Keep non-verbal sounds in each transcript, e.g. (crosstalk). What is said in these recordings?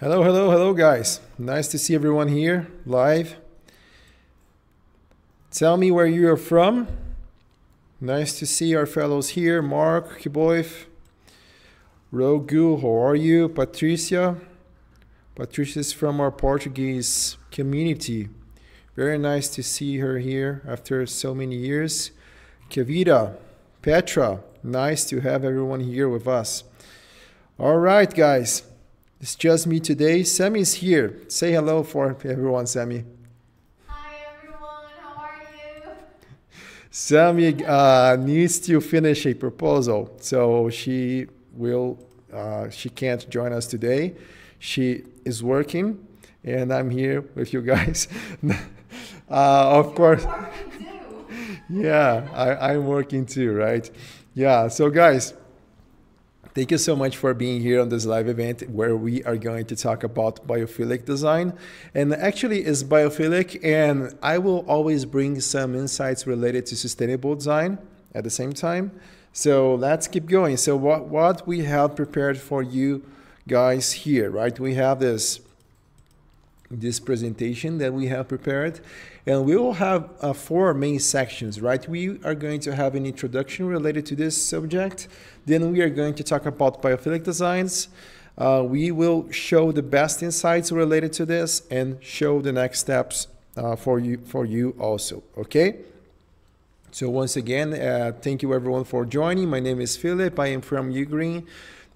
Hello, hello, hello, guys. Nice to see everyone here live. Tell me where you are from. Nice to see our fellows here. Mark Kiboif, Rogu, how are you? Patricia. Patricia is from our Portuguese community. Very nice to see her here after so many years. Kavita, Petra, nice to have everyone here with us. All right, guys, it's just me today. Sami is here. Say hello for everyone, Sami. Hi everyone, how are you? Sami uh, needs to finish a proposal, so she will. Uh, she can't join us today. She is working, and I'm here with you guys. (laughs) uh, of course. Yeah, I, I'm working too, right? Yeah, so guys, thank you so much for being here on this live event where we are going to talk about biophilic design. And actually, it's biophilic, and I will always bring some insights related to sustainable design at the same time. So let's keep going. So, what, what we have prepared for you guys here, right? We have this this presentation that we have prepared. And we will have uh, four main sections, right? We are going to have an introduction related to this subject. Then we are going to talk about biophilic designs. Uh, we will show the best insights related to this and show the next steps uh, for you for you also. Okay. So once again, uh, thank you everyone for joining. My name is Philip. I am from Ugreen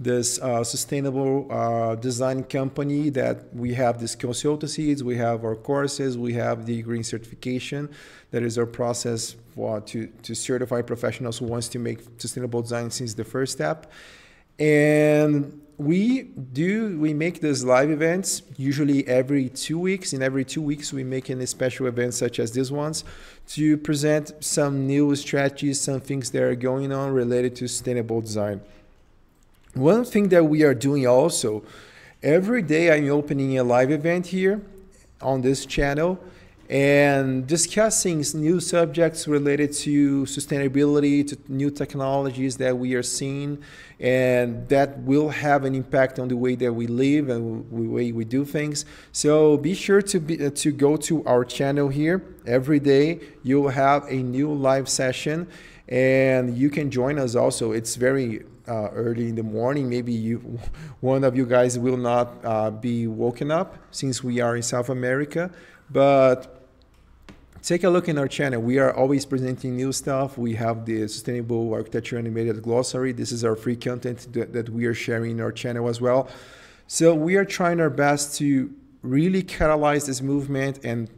this uh, sustainable uh, design company that we have these consultancies, we have our courses, we have the green certification. That is our process for, to, to certify professionals who wants to make sustainable design since the first step. And we do we make these live events usually every two weeks in every two weeks we make a special events such as these ones to present some new strategies some things that are going on related to sustainable design one thing that we are doing also, every day I'm opening a live event here on this channel and discussing new subjects related to sustainability, to new technologies that we are seeing, and that will have an impact on the way that we live and the way we do things. So be sure to be, uh, to go to our channel here every day. You'll have a new live session, and you can join us also. It's very uh, early in the morning. Maybe you, (laughs) one of you guys will not uh, be woken up since we are in South America, but take a look in our channel. We are always presenting new stuff. We have the Sustainable Architecture Animated Glossary. This is our free content that, that we are sharing in our channel as well. So we are trying our best to really catalyze this movement and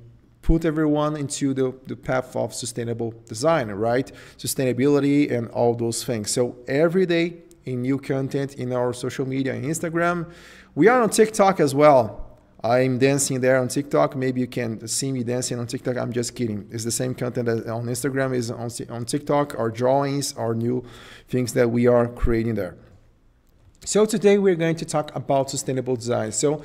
put everyone into the, the path of sustainable design, right? Sustainability and all those things. So every day in new content in our social media and Instagram. We are on TikTok as well. I'm dancing there on TikTok. Maybe you can see me dancing on TikTok. I'm just kidding. It's the same content as on Instagram is on, on TikTok. Our drawings, our new things that we are creating there. So today we're going to talk about sustainable design. So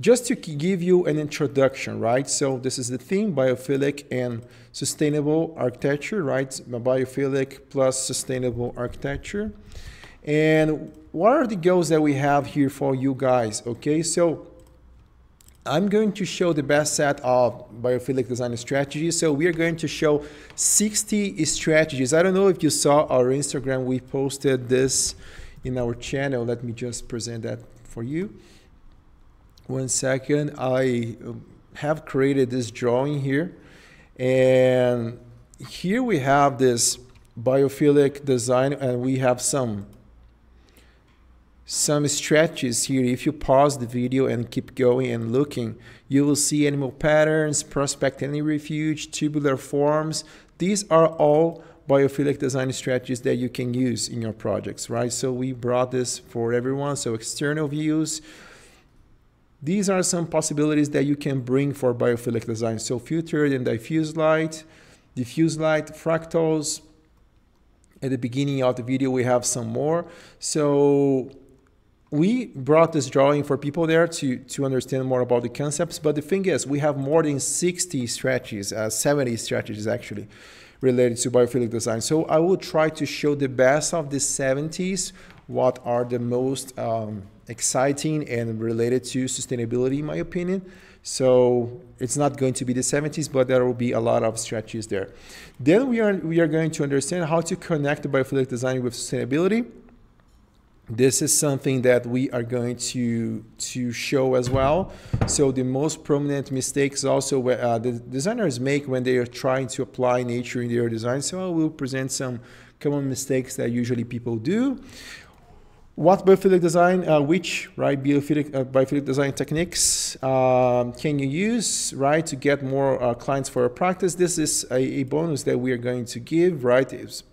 just to give you an introduction, right? So this is the theme, biophilic and sustainable architecture, right? Biophilic plus sustainable architecture. And what are the goals that we have here for you guys? Okay, so I'm going to show the best set of biophilic design strategies. So we are going to show 60 strategies. I don't know if you saw our Instagram, we posted this in our channel. Let me just present that for you. One second, I have created this drawing here. And here we have this biophilic design and we have some some stretches here. If you pause the video and keep going and looking, you will see animal patterns, prospect any refuge, tubular forms. These are all biophilic design strategies that you can use in your projects, right? So we brought this for everyone. So external views. These are some possibilities that you can bring for biophilic design. So filtered and diffuse light, diffuse light, fractals. At the beginning of the video, we have some more. So we brought this drawing for people there to, to understand more about the concepts. But the thing is, we have more than 60 strategies, uh, 70 strategies actually, related to biophilic design. So I will try to show the best of the 70s what are the most um, exciting and related to sustainability, in my opinion. So it's not going to be the 70s, but there will be a lot of strategies there. Then we are we are going to understand how to connect biophilic design with sustainability. This is something that we are going to to show as well. So the most prominent mistakes also uh, the designers make when they are trying to apply nature in their design. So I will present some common mistakes that usually people do what biophilic design, uh, which right biophilic, uh, biophilic design techniques um, can you use right to get more uh, clients for your practice? This is a, a, bonus that we are going to give, right? It's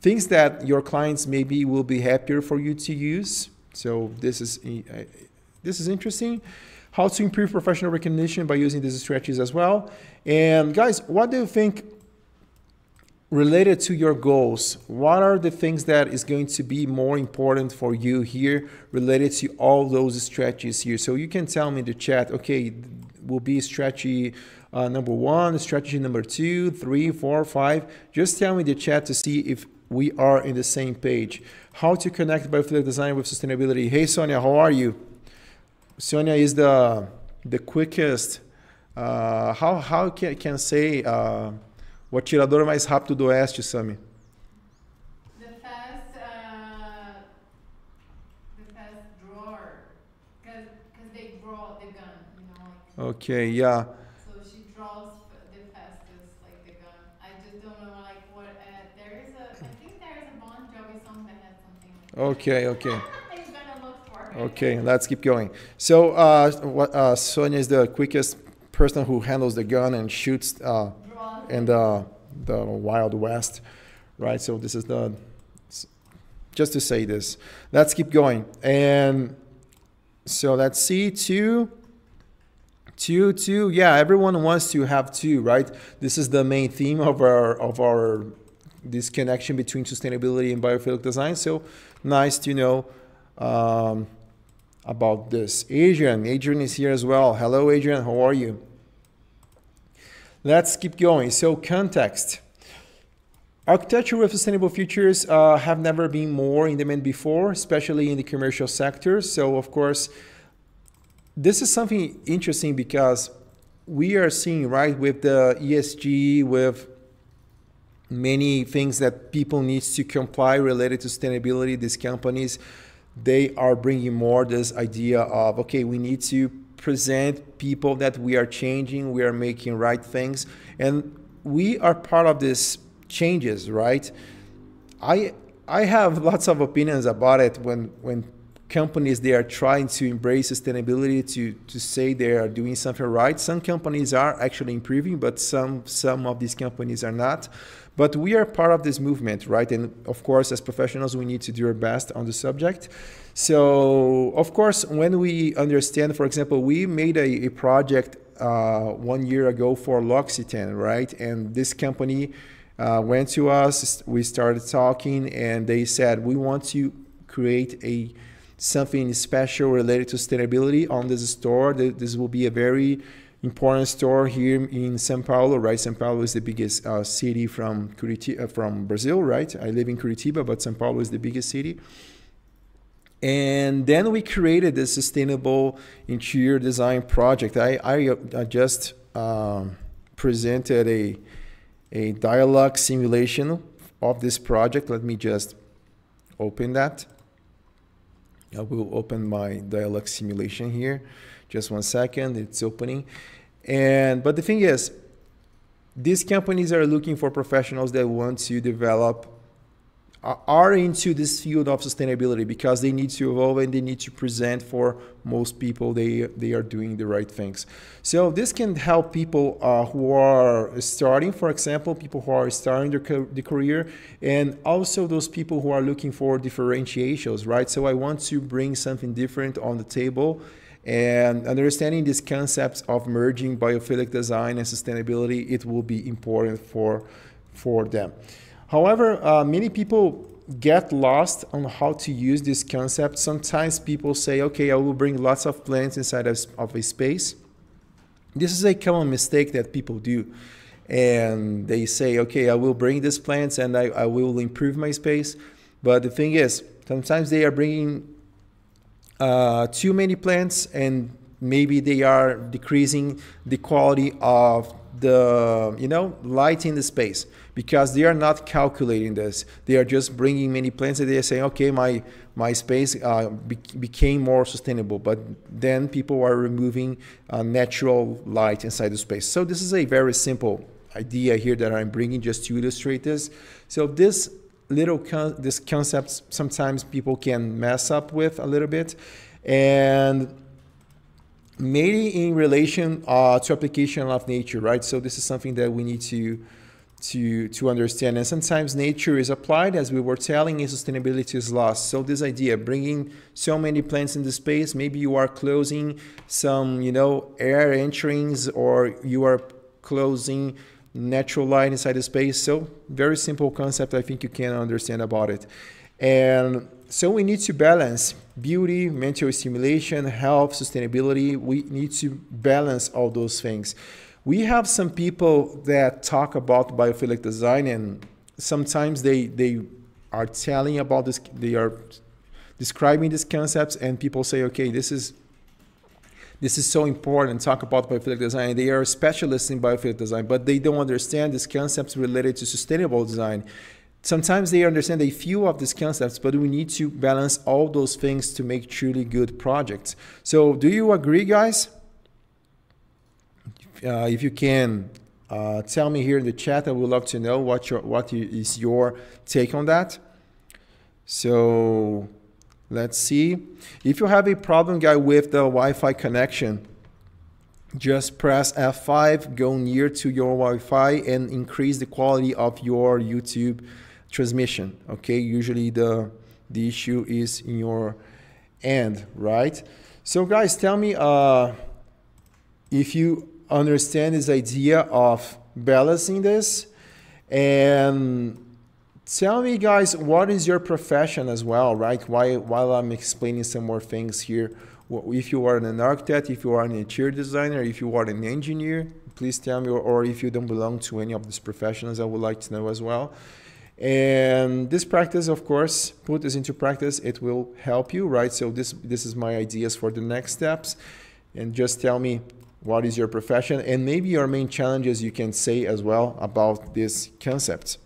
things that your clients maybe will be happier for you to use. So this is uh, this is interesting. How to improve professional recognition by using these strategies as well. And guys, what do you think related to your goals, what are the things that is going to be more important for you here related to all those strategies here? So you can tell me in the chat, okay, will be strategy uh, number one, strategy number two, three, four, five. Just tell me the chat to see if we are in the same page. How to connect biophilic design with sustainability. Hey Sonia, how are you? Sonia is the the quickest. Uh, how how can can say uh, o atirador mais rápido do Oeste, Sami? The fast, uh, the fast drawer, because they draw the gun, you know. Like, okay, yeah. So she draws the fastest, like the gun. I just don't know, like what. Uh, there is a, I think there is a Bon Jovi song that has something. Like okay, okay. (laughs) I'm gonna look for it. Okay, let's keep going. So, uh, what, uh, Sonia is the quickest person who handles the gun and shoots. Uh, in the, the Wild West, right? So this is the, just to say this. Let's keep going. And so let's see, two, two, two. Yeah, everyone wants to have two, right? This is the main theme of our, of our, this connection between sustainability and biophilic design. So nice to know um, about this. Adrian, Adrian is here as well. Hello, Adrian, how are you? Let's keep going. So context. Architecture with sustainable features uh, have never been more in demand before, especially in the commercial sector. So of course, this is something interesting because we are seeing, right, with the ESG, with many things that people need to comply related to sustainability, these companies, they are bringing more this idea of, okay, we need to present people that we are changing, we are making right things, and we are part of these changes, right? I I have lots of opinions about it when when companies they are trying to embrace sustainability to to say they are doing something right. Some companies are actually improving, but some some of these companies are not. But we are part of this movement, right? And of course, as professionals, we need to do our best on the subject. So, of course, when we understand, for example, we made a, a project uh, one year ago for L'Occitane, right? And this company uh, went to us, we started talking, and they said, we want to create a something special related to sustainability on this store. This will be a very important store here in São Paulo, right? São Paulo is the biggest uh, city from Curitiba, uh, from Brazil, right? I live in Curitiba, but São Paulo is the biggest city. And then we created this sustainable interior design project. I, I, I just um, presented a, a dialogue simulation of this project. Let me just open that. I will open my dialogue simulation here. Just one second, it's opening. And but the thing is, these companies are looking for professionals that want to develop are into this field of sustainability because they need to evolve and they need to present for most people they they are doing the right things so this can help people uh, who are starting for example people who are starting their, their career and also those people who are looking for differentiations right so i want to bring something different on the table and understanding these concepts of merging biophilic design and sustainability it will be important for for them However, uh, many people get lost on how to use this concept. Sometimes people say, okay, I will bring lots of plants inside of, of a space. This is a common mistake that people do. And they say, okay, I will bring these plants and I, I will improve my space. But the thing is, Sometimes they are bringing uh, too many plants and maybe they are decreasing the quality of the you know light in the space because they are not calculating this. They are just bringing many plants and they are saying okay my my space uh, be became more sustainable. But then people are removing uh, natural light inside the space. So this is a very simple idea here that i'm bringing just to illustrate this. So this little con this concept sometimes people can mess up with a little bit and mainly in relation uh, to application of nature, right? So this is something that we need to to to understand. And sometimes nature is applied, as we were telling, and sustainability is lost. So this idea, bringing so many plants in the space, maybe you are closing some, you know, air entrings, or you are closing natural light inside the space. So very simple concept. I think you can understand about it. And so we need to balance beauty, mental stimulation, health, sustainability. We need to balance all those things. We have some people that talk about biophilic design and sometimes they they are telling about this they are describing these concepts and people say okay this is this is so important talk about biophilic design they are specialists in biophilic design but they don't understand these concepts related to sustainable design sometimes they understand a few of these concepts, but we need to balance all those things to make truly good projects. So do you agree, guys? Uh, if you can uh, tell me here in the chat, I would love to know what your what is your take on that. So let's see. If you have a problem, guy, with the Wi-Fi connection, just press F5, go near to your Wi-Fi, and increase the quality of your YouTube transmission okay usually the the issue is in your end right so guys tell me uh, if you understand this idea of balancing this and tell me guys what is your profession as well right Why, while i'm explaining some more things here if you are an architect if you are an interior designer if you are an engineer please tell me or, or if you don't belong to any of these professions i would like to know as well and this practice, of course, put this into practice, it will help you, right? So this, this is my ideas for the next steps. And just tell me what is your profession and maybe your main challenges you can say as well about this concept.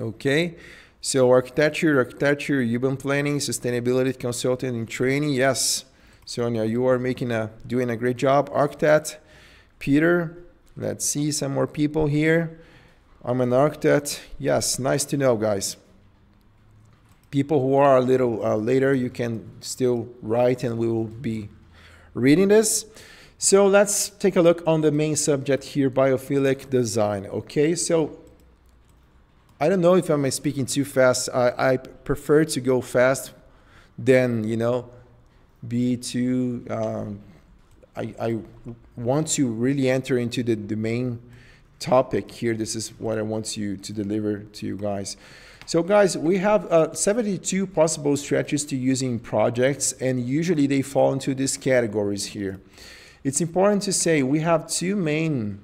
Okay, so architecture, architecture, urban planning, sustainability consultant and training. Yes, Sonia, you are making a doing a great job. Architect, Peter. Let's see some more people here. I'm an architect. Yes, nice to know, guys. People who are a little uh, later, you can still write and we will be reading this. So let's take a look on the main subject here, biophilic design. Okay, so I don't know if I'm speaking too fast. I, I prefer to go fast than, you know, be too, um, I, I want to really enter into the, the main topic here. This is what I want you to deliver to you guys. So guys, we have uh, 72 possible strategies to using projects and usually they fall into these categories here. It's important to say we have two main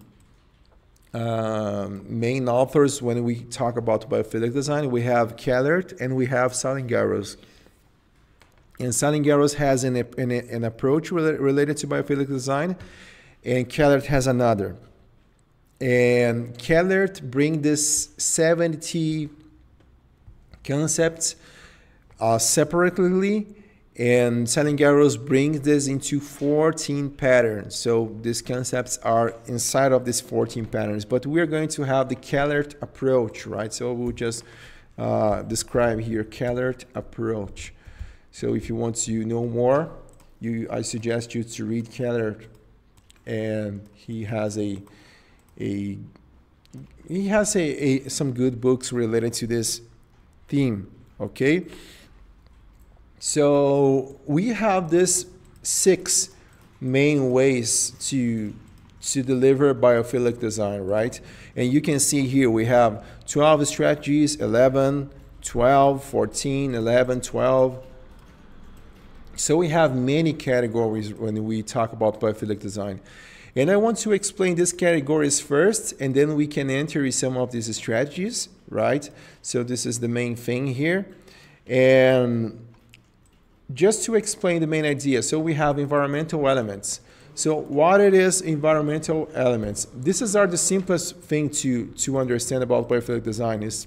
um, main authors when we talk about biophilic design. We have Kellert and we have Salingaros. And Salingaros has an, an, an approach related to biophilic design and Kellert has another and Kellert bring this 70 concepts uh, separately and Salingaros brings this into 14 patterns. So these concepts are inside of these 14 patterns, but we're going to have the Kellert approach, right? So we'll just uh, describe here Kellert approach. So if you want to know more, you, I suggest you to read Kellert and he has a a he has a, a some good books related to this theme okay so we have this six main ways to to deliver biophilic design right and you can see here we have 12 strategies 11 12 14 11 12 so we have many categories when we talk about biophilic design and I want to explain these categories first, and then we can enter some of these strategies, right? So this is the main thing here. And just to explain the main idea, so we have environmental elements. So what it is environmental elements? This is are the simplest thing to, to understand about biophilic design is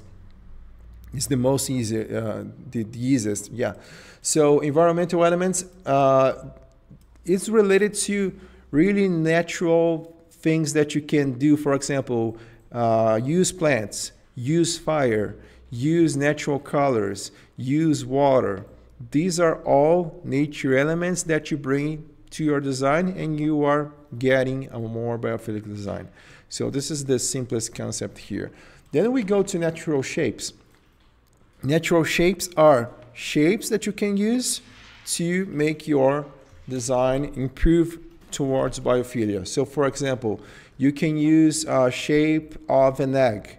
is the most easy, uh, the, the, easiest, yeah. So environmental elements, uh, it's related to really natural things that you can do. For example, uh, use plants, use fire, use natural colors, use water. These are all nature elements that you bring to your design and you are getting a more biophilic design. So this is the simplest concept here. Then we go to natural shapes. Natural shapes are shapes that you can use to make your design improve towards biophilia. So for example, you can use a shape of an egg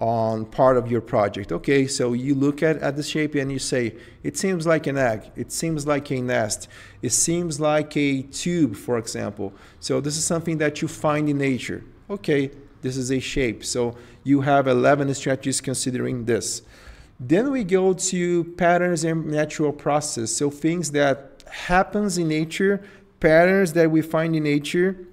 on part of your project. Okay, so you look at, at the shape and you say, it seems like an egg, it seems like a nest, it seems like a tube, for example. So this is something that you find in nature. Okay, this is a shape. So you have 11 strategies considering this. Then we go to patterns and natural process. So things that happens in nature, patterns that we find in nature,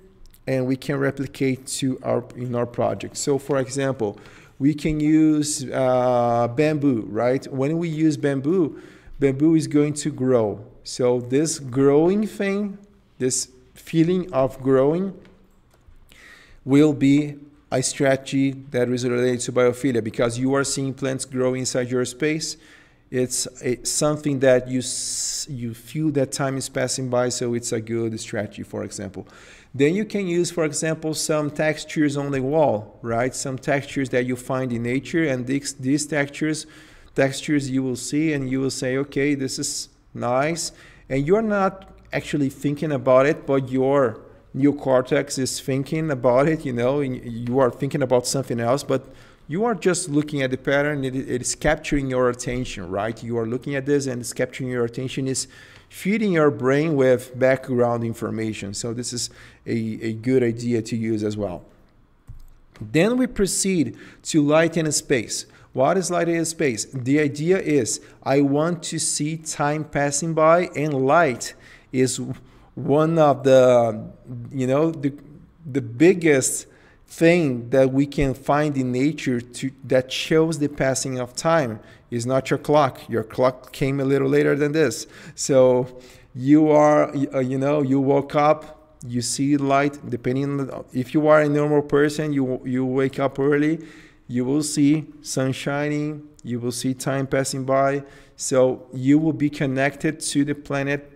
and we can replicate to our in our project. So for example, we can use uh, bamboo, right? When we use bamboo, bamboo is going to grow. So this growing thing, this feeling of growing will be a strategy that is related to biophilia because you are seeing plants grow inside your space. It's a, something that you, you feel that time is passing by, so it's a good strategy, for example. Then you can use, for example, some textures on the wall, right? Some textures that you find in nature, and these, these textures, textures you will see, and you will say, okay, this is nice, and you're not actually thinking about it, but your neocortex is thinking about it. You know, you are thinking about something else, but you are just looking at the pattern. It, it is capturing your attention, right? You are looking at this, and it's capturing your attention. Is feeding your brain with background information. So this is a, a good idea to use as well. Then we proceed to light and space. What is light and space? The idea is I want to see time passing by and light is one of the, you know, the, the biggest thing that we can find in nature to, that shows the passing of time is not your clock. Your clock came a little later than this. So you are, uh, you know, you woke up, you see light. Depending on if you are a normal person, you you wake up early, you will see sun shining. You will see time passing by. So you will be connected to the planet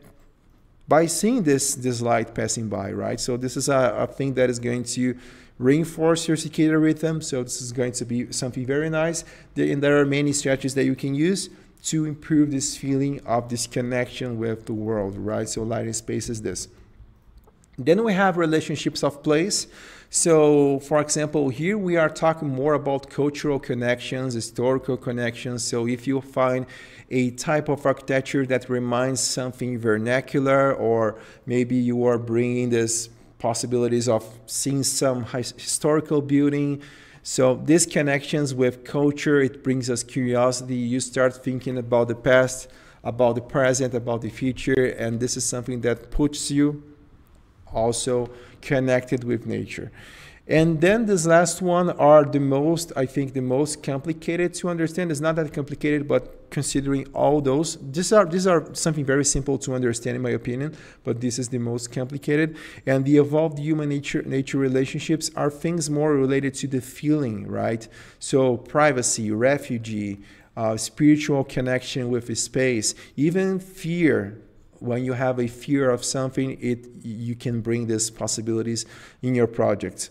by seeing this this light passing by, right? So this is a, a thing that is going to reinforce your circadian rhythm. So this is going to be something very nice. And there are many strategies that you can use to improve this feeling of this connection with the world, right? So lighting space is this. Then we have relationships of place. So, for example, here we are talking more about cultural connections, historical connections. So, if you find a type of architecture that reminds something vernacular, or maybe you are bringing this possibilities of seeing some historical building. So these connections with culture, it brings us curiosity. You start thinking about the past, about the present, about the future, and this is something that puts you also connected with nature. And then this last one are the most, I think, the most complicated to understand. It's not that complicated, but considering all those, these are these are something very simple to understand, in my opinion. But this is the most complicated. And the evolved human nature nature relationships are things more related to the feeling, right? So privacy, refugee, uh, spiritual connection with space, even fear. When you have a fear of something, it you can bring these possibilities in your project.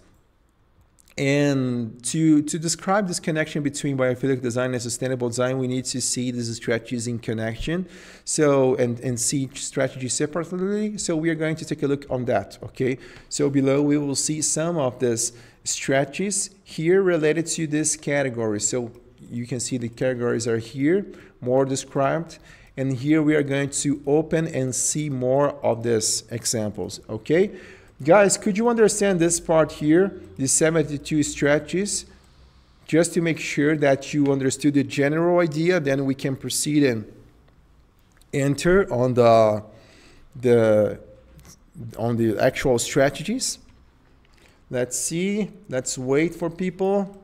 And to, to describe this connection between biophilic design and sustainable design, we need to see these strategies in connection. So, and, and see strategies separately. So we are going to take a look on that, okay? So below we will see some of these strategies here related to this category. So you can see the categories are here, more described. And here we are going to open and see more of these examples, okay? Guys, could you understand this part here, the 72 strategies? just to make sure that you understood the general idea, then we can proceed and enter on the, the, on the actual strategies. Let's see, let's wait for people.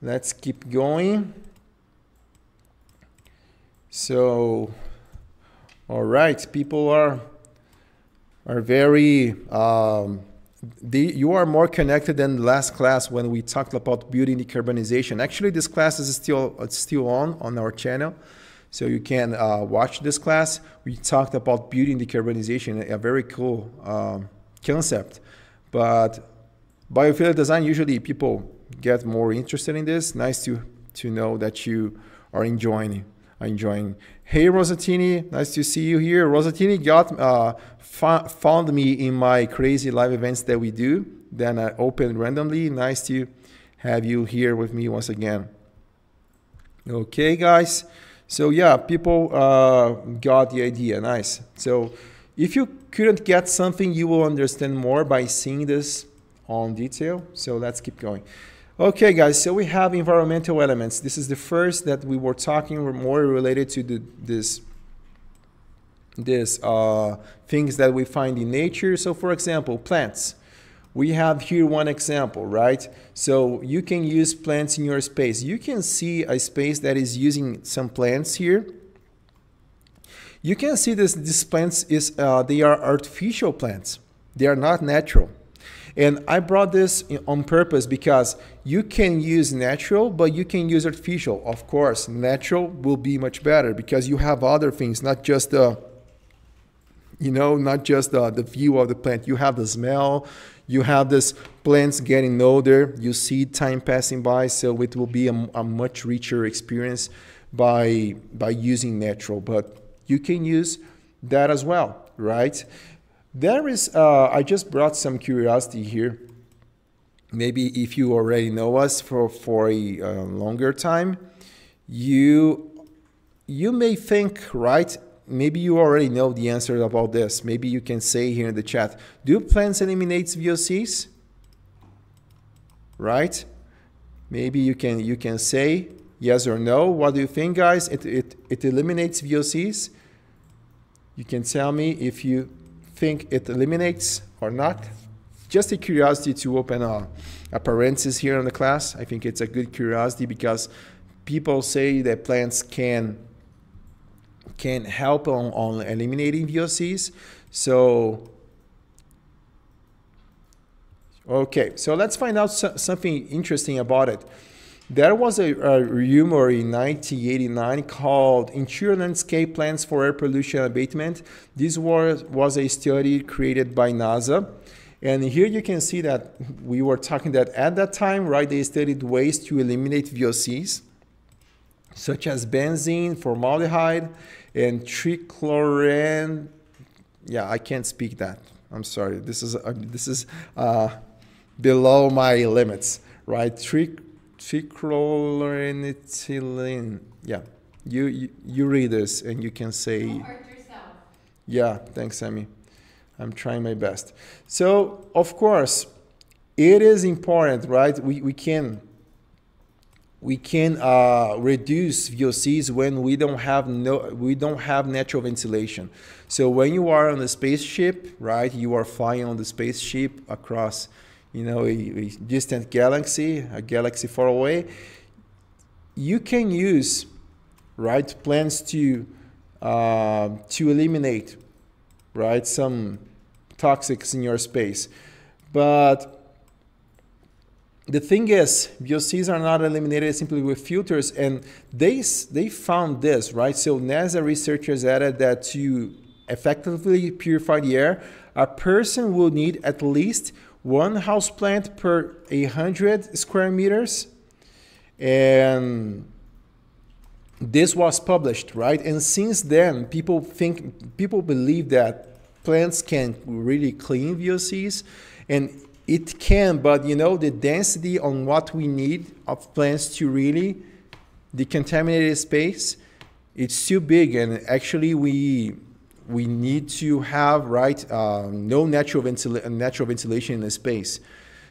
Let's keep going. So, all right, people are are very um, the, you are more connected than the last class when we talked about building decarbonization. Actually, this class is still it's still on on our channel, so you can uh, watch this class. We talked about building decarbonization, a very cool um, concept. But biophilic design usually people get more interested in this. Nice to to know that you are enjoying enjoying. Hey Rosatini, nice to see you here. Rosatini got uh, found me in my crazy live events that we do. Then I opened randomly. Nice to have you here with me once again. Okay, guys. So yeah, people uh, got the idea. Nice. So if you couldn't get something, you will understand more by seeing this on detail. So let's keep going. Okay, guys, so we have environmental elements. This is the first that we were talking more related to the, this, this uh, things that we find in nature. So for example, plants. We have here one example, right? So you can use plants in your space. You can see a space that is using some plants here. You can see this, these plants is, uh, they are artificial plants. They are not natural. And I brought this on purpose because you can use natural, but you can use artificial. Of course, natural will be much better because you have other things, not just the, you know, not just the, the view of the plant. You have the smell, you have this plants getting older, you see time passing by, so it will be a, a much richer experience by, by using natural. But you can use that as well, right? There is, uh, I just brought some curiosity here. Maybe if you already know us for, for a uh, longer time, you, you may think, right? Maybe you already know the answer about this. Maybe you can say here in the chat, do plants eliminate VOCs? Right? Maybe you can, you can say yes or no. What do you think, guys? It, it, it eliminates VOCs? You can tell me if you think it eliminates or not. Just a curiosity to open a, a parenthesis here in the class. I think it's a good curiosity because people say that plants can can help on, on eliminating VOCs. So, okay, so let's find out so, something interesting about it. There was a, a, rumor in 1989 called Interior Landscape Plants for Air Pollution Abatement. This was, was a study created by NASA. And here you can see that we were talking that at that time, right, they studied ways to eliminate VOCs, such as benzene, formaldehyde, and trichlorine. Yeah, I can't speak that. I'm sorry. This is uh, this is uh, below my limits, right? Tric trichloroethylene. Yeah, you, you, you read this and you can say. Yeah, thanks, Sami. I'm trying my best. So, of course, it is important, right? We, we can we can uh, reduce VOCs when we don't have no we don't have natural ventilation. So when you are on the spaceship, right, you are flying on the spaceship across you know, a, a distant galaxy, a galaxy far away, you can use right plans to uh, to eliminate right some toxics in your space. But the thing is VOCs are not eliminated simply with filters and they they found this right? So NASA researchers added that to effectively purify the air a person will need at least one house plant per 100 square meters. And this was published right? And since then people think people believe that plants can really clean VOCs and it can but you know the density on what we need of plants to really decontaminate space it's too big and actually we we need to have right um, no natural, natural ventilation in the space.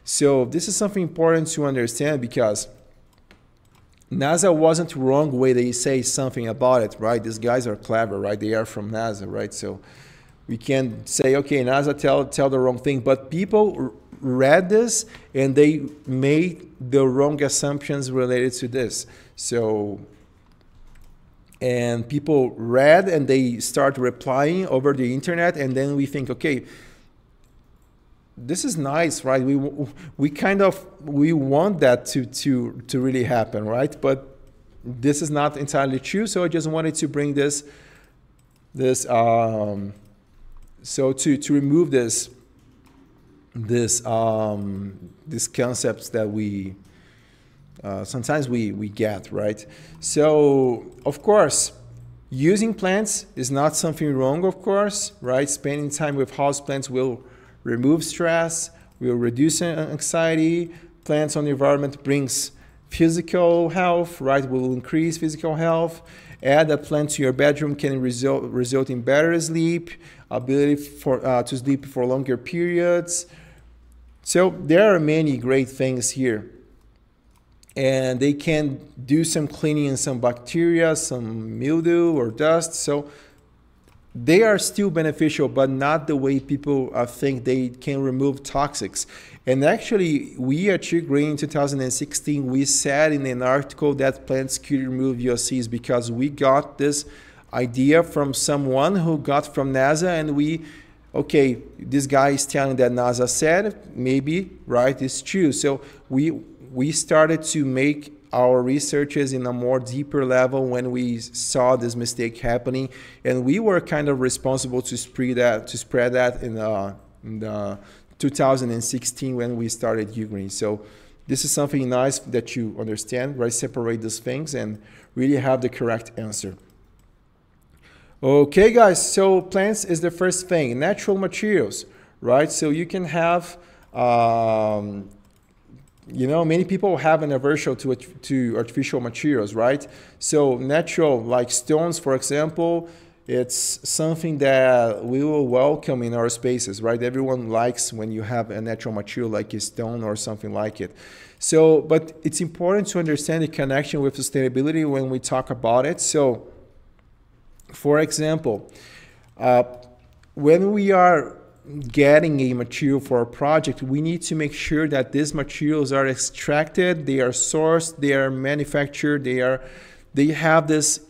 So this is something important to understand because NASA wasn't wrong way they say something about it, right? These guys are clever, right? They are from NASA, right? So we can say, okay, NASA tell tell the wrong thing, but people read this and they made the wrong assumptions related to this. So and people read and they start replying over the internet and then we think okay this is nice right we we kind of we want that to to to really happen right but this is not entirely true so i just wanted to bring this this um so to to remove this this um these concepts that we uh, sometimes we, we get, right? So, of course, using plants is not something wrong, of course, right? Spending time with house plants will remove stress, will reduce anxiety. Plants on the environment brings physical health, right? Will increase physical health. Add a plant to your bedroom can result, result in better sleep, ability for, uh, to sleep for longer periods. So there are many great things here and they can do some cleaning and some bacteria, some mildew or dust. So they are still beneficial, but not the way people uh, think they can remove toxics. And actually, we at Tree Green in 2016, we said in an article that plants could remove VOCs because we got this idea from someone who got from NASA and we okay, this guy is telling that NASA said, maybe, right, it's true. So we we started to make our researchers in a more deeper level when we saw this mistake happening, and we were kind of responsible to spread that to spread that in, in the 2016 when we started Ugreen. So this is something nice that you understand, right? Separate those things and really have the correct answer. Okay, guys. So plants is the first thing. Natural materials, right? So you can have um, you know many people have an aversion to to artificial materials right? So natural like stones for example it's something that we will welcome in our spaces right? Everyone likes when you have a natural material like a stone or something like it. So but it's important to understand the connection with sustainability when we talk about it. So for example uh, when we are getting a material for a project, we need to make sure that these materials are extracted, they are sourced, they are manufactured, they are they have this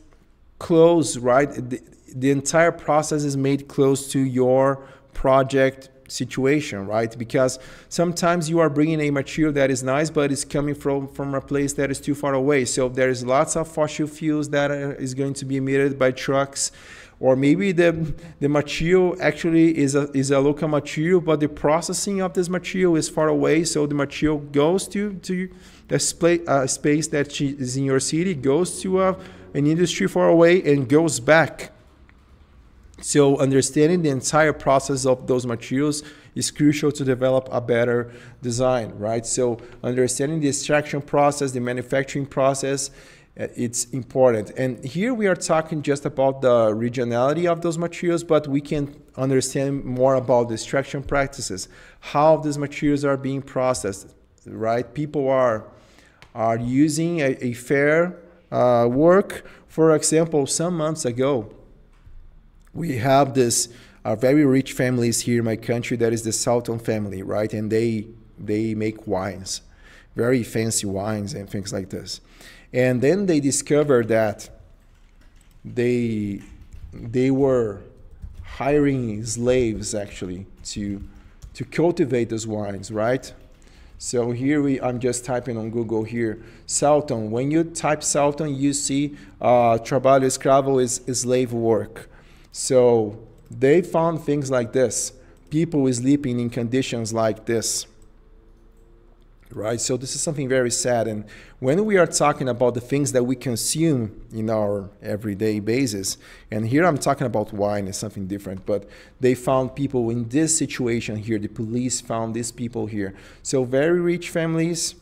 close, right? The, the entire process is made close to your project situation, right? Because sometimes you are bringing a material that is nice, but it's coming from, from a place that is too far away. So there's lots of fossil fuels that are, is going to be emitted by trucks or maybe the, the material actually is a, is a local material, but the processing of this material is far away. So the material goes to, to spa- a space that is in your city, goes to a, an industry far away, and goes back. So understanding the entire process of those materials is crucial to develop a better design, right? So understanding the extraction process, the manufacturing process, uh, it's important. And here we are talking just about the regionality of those materials, but we can understand more about the extraction practices, how these materials are being processed, right? People are, are using a, a fair uh, work. For example, some months ago, we have this uh, very rich families here in my country that is the Salton family, right? And they, they make wines, very fancy wines and things like this. And then they discovered that they they were hiring slaves actually to to cultivate those wines, right? So here we, I'm just typing on Google here, Salton. When you type Salton, you see uh, trabalho escravo is, is slave work. So they found things like this. People sleeping in conditions like this right? So this is something very sad. And when we are talking about the things that we consume in our everyday basis, and here I'm talking about wine, is something different, but they found people in this situation here. The police found these people here. So very rich families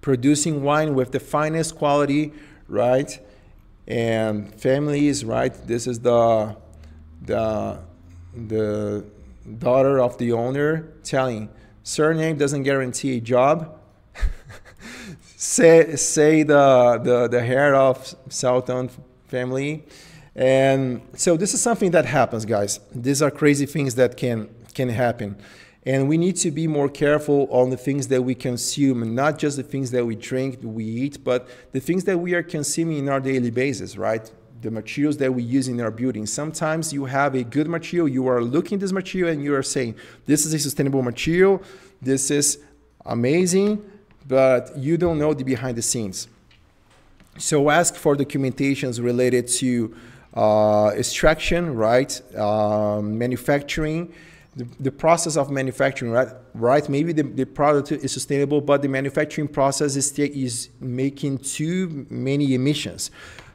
producing wine with the finest quality, right? And families, right? This is the the the daughter of the owner telling surname doesn't guarantee a job. (laughs) say, say the, the, the hair of Salton family. And so this is something that happens, guys. These are crazy things that can, can happen. And we need to be more careful on the things that we consume, and not just the things that we drink, we eat, but the things that we are consuming in our daily basis, right? The materials that we use in our building. Sometimes you have a good material, you are looking this material and you are saying, this is a sustainable material, this is amazing, but you don't know the behind the scenes. So ask for documentations related to uh, extraction, right? Um, manufacturing, the, the, process of manufacturing, right? Right? Maybe the, the product is sustainable, but the manufacturing process is, is making too many emissions.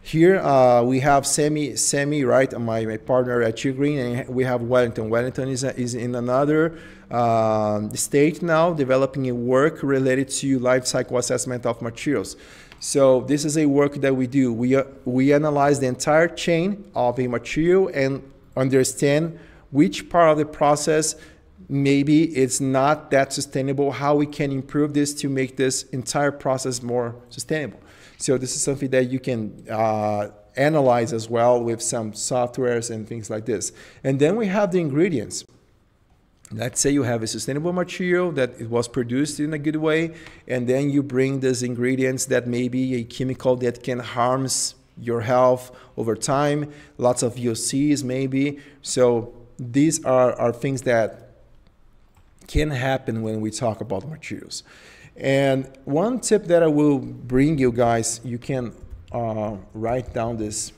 Here uh, we have Sami, Sami, right? My, my partner at Green, and we have Wellington. Wellington is, a, is in another uh, state now, developing a work related to life cycle assessment of materials. So this is a work that we do. We, uh, we analyze the entire chain of a material and understand which part of the process maybe it's not that sustainable, how we can improve this to make this entire process more sustainable. So this is something that you can uh, analyze as well with some softwares and things like this. And then we have the ingredients. Let's say you have a sustainable material that it was produced in a good way, and then you bring these ingredients that may be a chemical that can harms your health over time, lots of VOCs maybe. So these are, are things that can happen when we talk about materials. And one tip that I will bring you guys, you can uh, write down this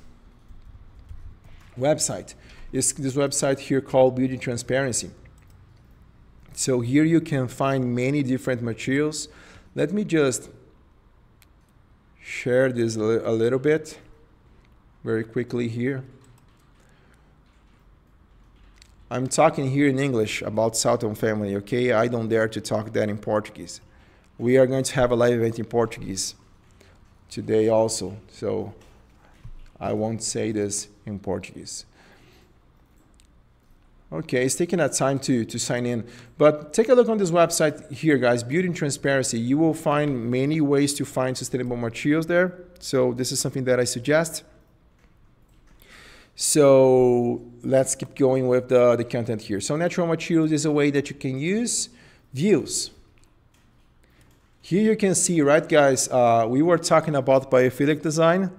website. Is this website here called Building Transparency. So here you can find many different materials. Let me just share this a little bit very quickly here. I'm talking here in English about Salton family, okay? I don't dare to talk that in Portuguese. We are going to have a live event in Portuguese today also, so I won't say this in Portuguese. Okay, it's taking that time to, to sign in. But take a look on this website here, guys, Building Transparency. You will find many ways to find sustainable materials there. So this is something that I suggest. So let's keep going with the, the content here. So natural materials is a way that you can use views. Here you can see, right, guys, uh, we were talking about biophilic design,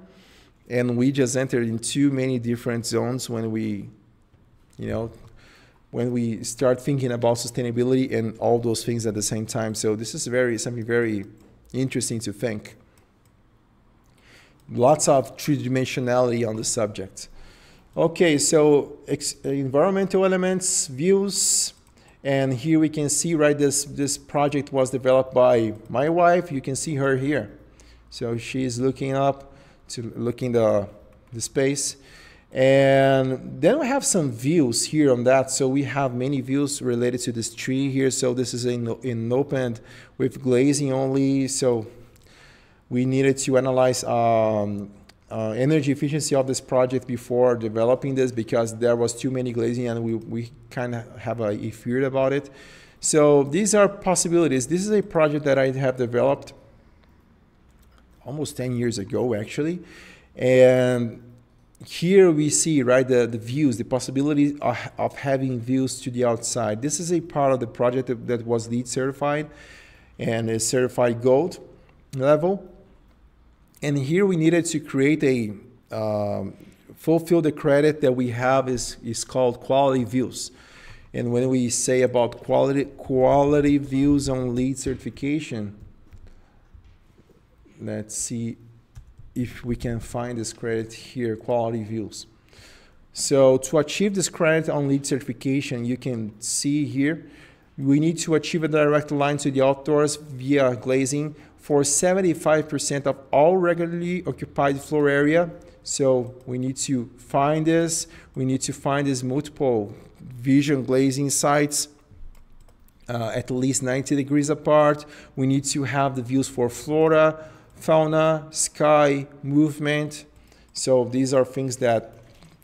and we just entered in too many different zones when we, you know, when we start thinking about sustainability and all those things at the same time. So this is very something very interesting to think. Lots of three-dimensionality on the subject. Okay, so environmental elements, views, and here we can see, right, this, this project was developed by my wife. You can see her here. So she's looking up to looking the, the space. And then we have some views here on that. So we have many views related to this tree here. So this is in, in open with glazing only. So we needed to analyze um, uh, energy efficiency of this project before developing this because there was too many glazing and we, we kind of have a, a fear about it. So these are possibilities. This is a project that I have developed almost 10 years ago actually. And here we see right the, the views the possibility of, of, having views to the outside this is a part of the project that, that was LEED certified and is certified gold level and here we needed to create a um, fulfill the credit that we have is is called quality views and when we say about quality quality views on LEED certification let's see if we can find this credit here, quality views. So to achieve this credit on LEED certification, you can see here, we need to achieve a direct line to the outdoors via glazing for 75% of all regularly occupied floor area. So we need to find this. We need to find these multiple vision glazing sites uh, at least 90 degrees apart. We need to have the views for flora, fauna, sky, movement. So these are things that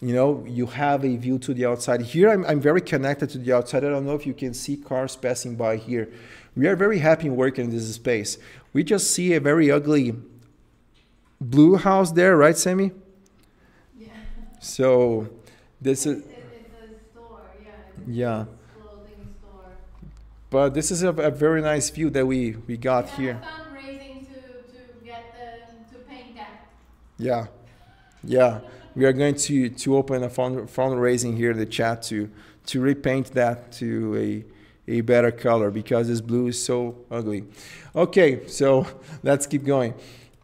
you know, you have a view to the outside. Here, I'm, I'm very connected to the outside. I don't know if you can see cars passing by here. We are very happy working in this space. We just see a very ugly blue house there, right, Sami? Yeah. So this is, It's, it- it's a store, yeah. It's yeah. a clothing store. But this is a, a very nice view that we, we got Yeah, here. To, to the, to paint that. Yeah, yeah. We are going to, to open a fund, fundraising here in the chat to, to repaint that to a, a better color because this blue is so ugly. Okay, so (laughs) let's keep going.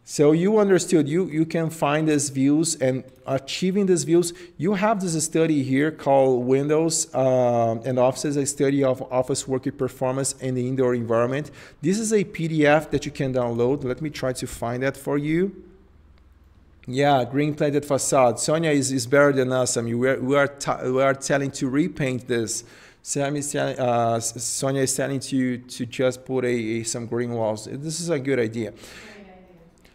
So you understood, you, you can find these views and achieving these views. You have this study here called Windows um, and Offices, a study of office worker performance in the indoor environment. This is a PDF that you can download. Let me try to find that for you. Yeah, green plated facade. Sonia is, is better than us. I mean, we are, we are, we are telling to repaint this. Sam is telling, uh, Sonia is telling to, to just put a, some green walls. This is a good idea.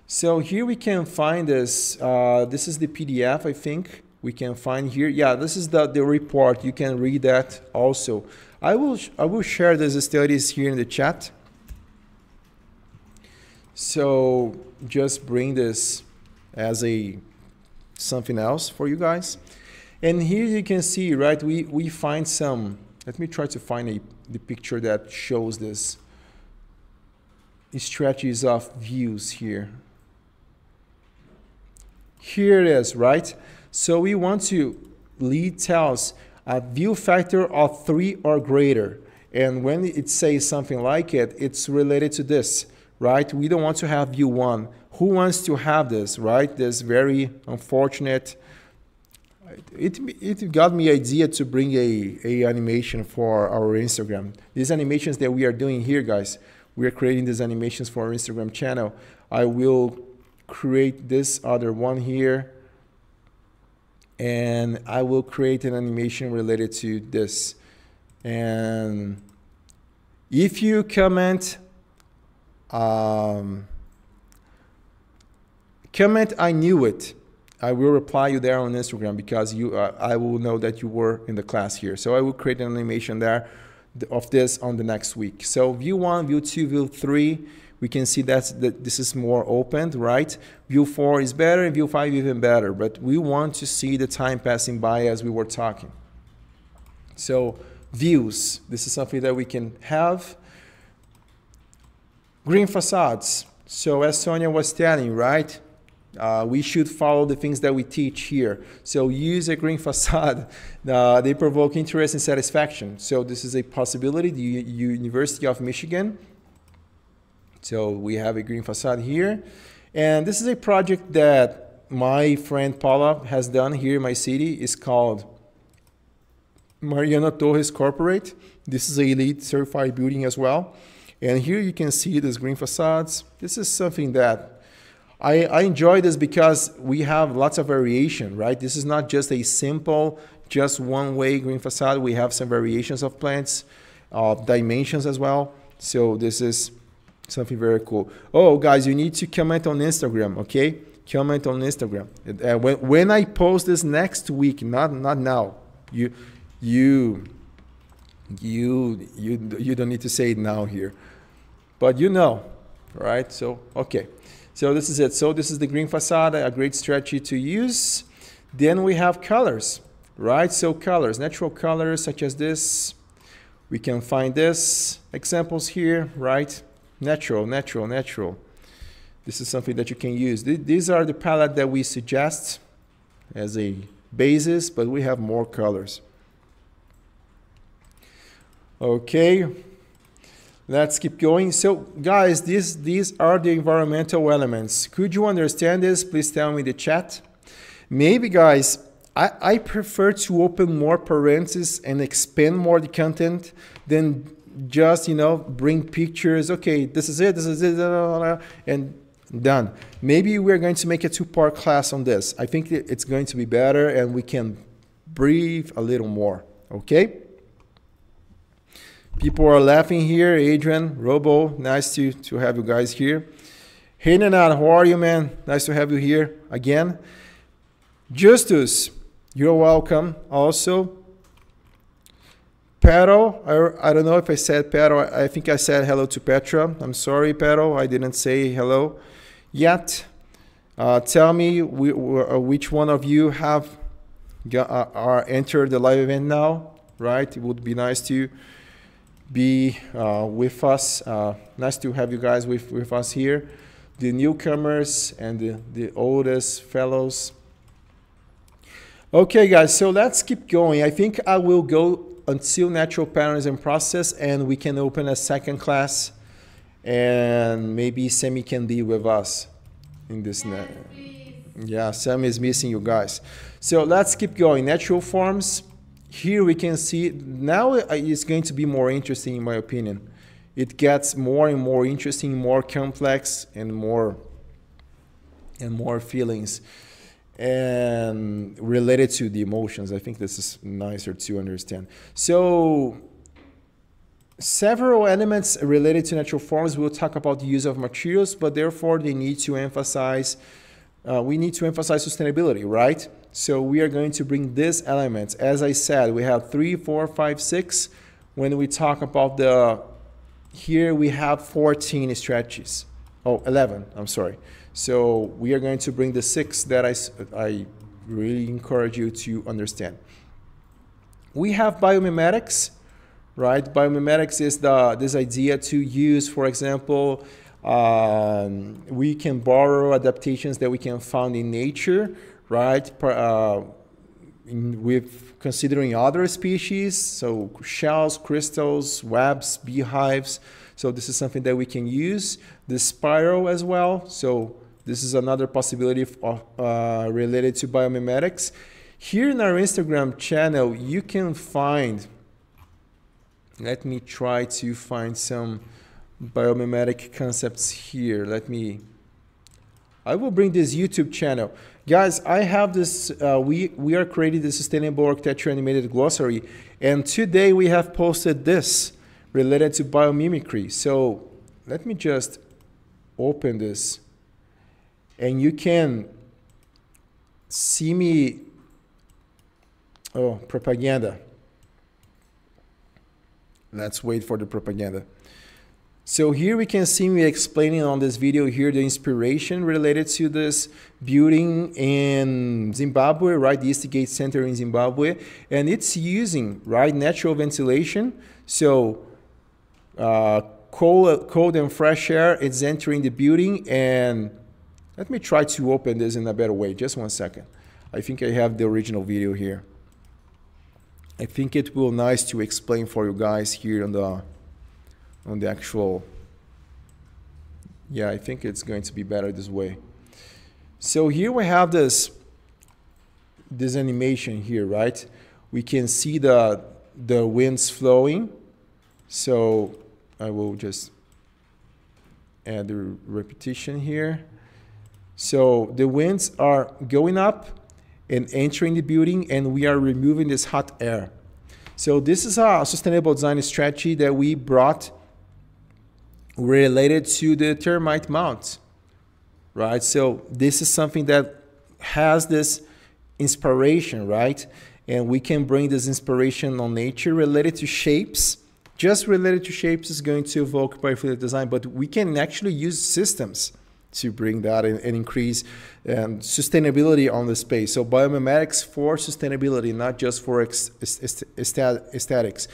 So here we can find this. Uh, this is the PDF, I think. We can find here. Yeah, this is the, the report. You can read that also. I will, I will share these studies here in the chat. So just bring this as a something else for you guys. And here you can see, right, we, we find some, let me try to find a, the picture that shows this It stretches of views here. Here it is, right? So we want to LEED tells a view factor of three or greater. And when it says something like it, it's related to this, right? We don't want to have view one. Who wants to have this, right? This very unfortunate. It, it got me idea to bring a, a animation for our Instagram. These animations that we are doing here, guys, we are creating these animations for our Instagram channel. I will create this other one here and I will create an animation related to this. And if you comment, um, comment I knew it. I will reply you there on Instagram because you, uh, I will know that you were in the class here. So I will create an animation there of this on the next week. So view one, view two, view three, we can see that this is more opened, right? View four is better and view five even better, but we want to see the time passing by as we were talking. So views, this is something that we can have. Green facades. So as Sonia was telling, right? Uh, we should follow the things that we teach here. So use a green (laughs) facade. Uh, they provoke interest and satisfaction. So this is a possibility. The U University of Michigan. So we have a green facade here. And this is a project that my friend Paula has done here in my city. It's called Mariana Torres Corporate. This is a LEED certified building as well. And here you can see these green facades. This is something that I, I enjoy this because we have lots of variation, right? This is not just a simple, just one way green facade. We have some variations of plants, uh, dimensions as well. So this is something very cool. Oh, guys, you need to comment on Instagram, okay? Comment on Instagram. Uh, when, when I post this next week, not not now, you you you you you don't need to say it now here, but you know, right? So okay. So this is it. So this is the green facade, a great strategy to use. Then we have colors, right? So colors, natural colors such as this. We can find this examples here, right? Natural, natural, natural. This is something that you can use. These are the palette that we suggest as a basis, but we have more colors. Okay, let's keep going. So guys, these, these are the environmental elements. Could you understand this? Please tell me in the chat. Maybe guys, I, I prefer to open more parentheses and expand more the content than just, you know, bring pictures. Okay, this is it, this is it, and done. Maybe we're going to make a two-part class on this. I think it's going to be better and we can breathe a little more, okay? People are laughing here. Adrian, Robo, nice to, to have you guys here. Hey, how are you, man? Nice to have you here again. Justus, You're welcome also. Pero, I, I don't know if I said Pero. I think I said hello to Petra. I'm sorry, Pero. I didn't say hello yet. Uh, tell me we, uh, which one of you have got, uh, are entered the live event now, right? It would be nice to be uh, with us. Uh, nice to have you guys with, with us here. The newcomers and the, the oldest fellows. Okay, guys, so let's keep going. I think I will go until natural patterns and process, and we can open a second class, and maybe Sami can be with us in this. Yes, yeah, Sam is missing you guys. So let's keep going. Natural forms. Here we can see, now it's going to be more interesting in my opinion. It gets more and more interesting, more complex, and more and more feelings and related to the emotions. I think this is nicer to understand. So several elements related to natural forms. We'll talk about the use of materials, but therefore they need to emphasize, uh, we need to emphasize sustainability, right? So we are going to bring these elements. As I said, we have three, four, five, six. When we talk about the, here we have 14 strategies. Oh, 11, I'm sorry. So we are going to bring the six that I, I really encourage you to understand. We have biomimetics, right? Biomimetics is the, this idea to use, for example, um, we can borrow adaptations that we can find in nature, right? Uh, in, with considering other species, so shells, crystals, webs, beehives. So this is something that we can use. The spiral as well. So this is another possibility uh, related to biomimetics. Here in our Instagram channel, you can find let me try to find some biomimetic concepts here. Let me, I will bring this YouTube channel. Guys, I have this, uh, we, we are creating the Sustainable Architecture Animated Glossary, and today we have posted this related to biomimicry. So let me just open this, and you can see me, oh, propaganda. Let's wait for the propaganda. So here we can see me explaining on this video here the inspiration related to this building in Zimbabwe, right? The Eastgate Center in Zimbabwe. And it's using, right, natural ventilation. So uh, cold, cold and fresh air is entering the building. And let me try to open this in a better way. Just one second. I think I have the original video here. I think it will nice to explain for you guys here on the on the actual yeah I think it's going to be better this way. So here we have this this animation here right? We can see the the winds flowing. So I will just add the repetition here. So the winds are going up and entering the building and we are removing this hot air. So this is a sustainable design strategy that we brought related to the termite mounts, right? So this is something that has this inspiration, right? And we can bring this inspiration on nature related to shapes. Just related to shapes is going to evoke biophilic design, but we can actually use systems to bring that and, increase um, sustainability on the space. So biomimetics for sustainability, not just for aesthetics.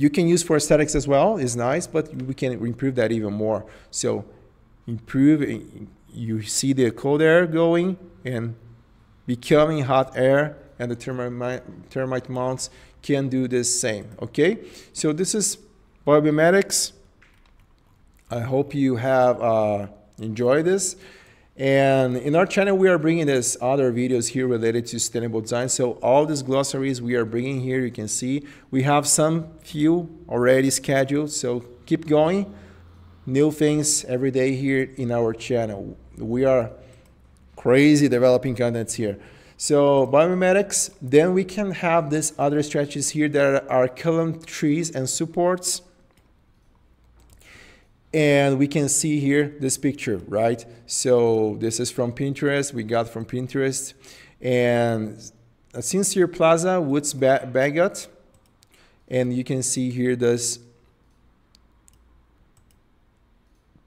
You can use for aesthetics as well, is nice, but we can improve that even more. So improve, you see the cold air going and becoming hot air and the termite, termite mounts can do the same, okay? So this is biomimetics. I hope you have uh, enjoy this. And in our channel, we are bringing this other videos here related to sustainable design. So all these glossaries we are bringing here, you can see we have some few already scheduled. So keep going. New things every day here in our channel. We are crazy developing contents here. So biomimetics, then we can have these other strategies here that are column trees and supports and we can see here this picture, right? So this is from Pinterest, we got from Pinterest. And a Sincere Plaza Woods Bagot. And you can see here this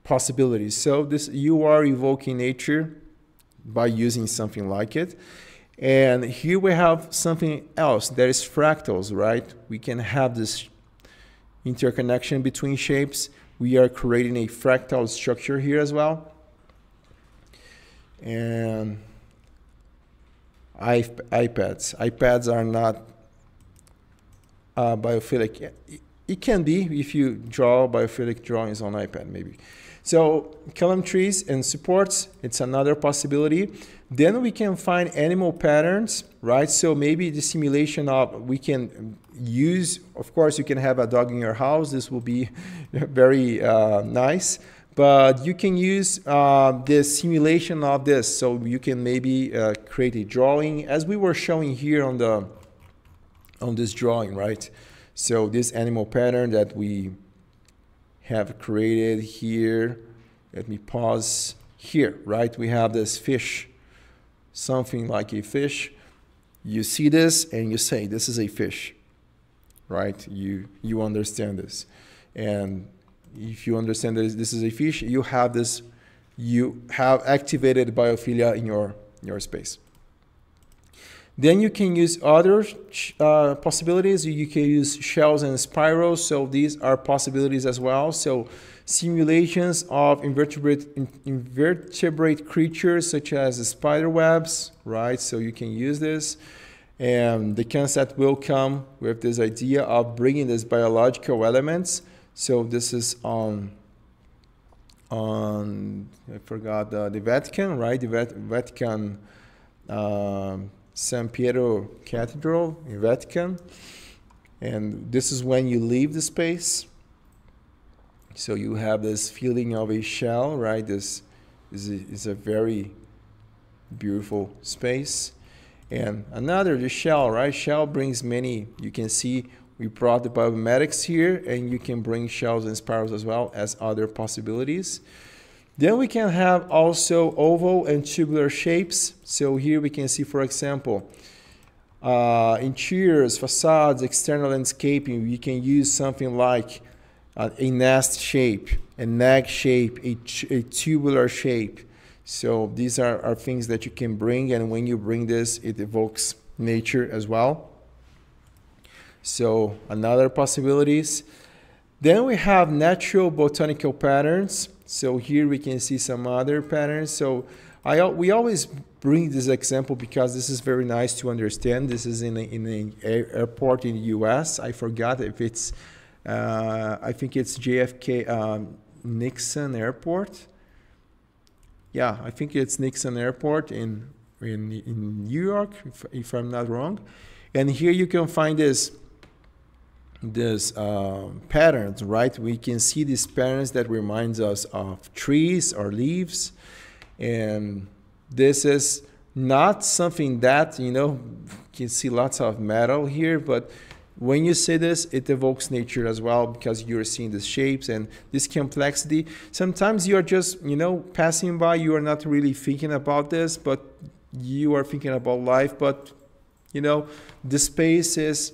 possibilities. So this you are evoking nature by using something like it. And here we have something else that is fractals, right? We can have this interconnection between shapes. We are creating a fractal structure here as well. And iPads. iPads are not uh, biophilic. It can be if you draw biophilic drawings on iPad, maybe. So column trees and supports, it's another possibility. Then we can find animal patterns, right? So maybe the simulation of, we can use, of course, you can have a dog in your house. This will be (laughs) very uh, nice. But you can use uh, the simulation of this. So you can maybe uh, create a drawing as we were showing here on the on this drawing, right? So this animal pattern that we have created here. Let me pause here, right? We have this fish, something like a fish. You see this and you say, this is a fish, right? You, you understand this. And if you understand that this is a fish, you have this, you have activated biophilia in your, your space. Then you can use other uh, possibilities. You can use shells and spirals. So these are possibilities as well. So simulations of invertebrate, invertebrate creatures such as spider webs, right? So you can use this. And the concept will come with this idea of bringing these biological elements. So this is on, on I forgot the, the Vatican, right? The Vatican um, San Pietro Cathedral in Vatican. And this is when you leave the space. So you have this feeling of a shell, right? This is a, is a very beautiful space. And another, the shell, right? Shell brings many, you can see we brought the biomimetics here, and you can bring shells and spirals as well as other possibilities. Then we can have also oval and tubular shapes. So here we can see, for example, uh, interiors, facades, external landscaping. We can use something like uh, a nest shape, a neck shape, a, a tubular shape. So these are, are things that you can bring, and when you bring this, it evokes nature as well. So another possibilities. Then we have natural botanical patterns. So here we can see some other patterns. So I, we always bring this example because this is very nice to understand. This is in, in an airport in the US. I forgot if it's, uh, I think it's JFK um, Nixon Airport. Yeah, I think it's Nixon Airport in, in, in New York, if, if I'm not wrong. And here you can find this these uh, patterns, right? We can see these patterns that reminds us of trees or leaves. And this is not something that, you know, you can see lots of metal here, but when you say this, it evokes nature as well because you're seeing the shapes and this complexity. Sometimes you're just, you know, passing by, you are not really thinking about this, but you are thinking about life. But, you know, the space is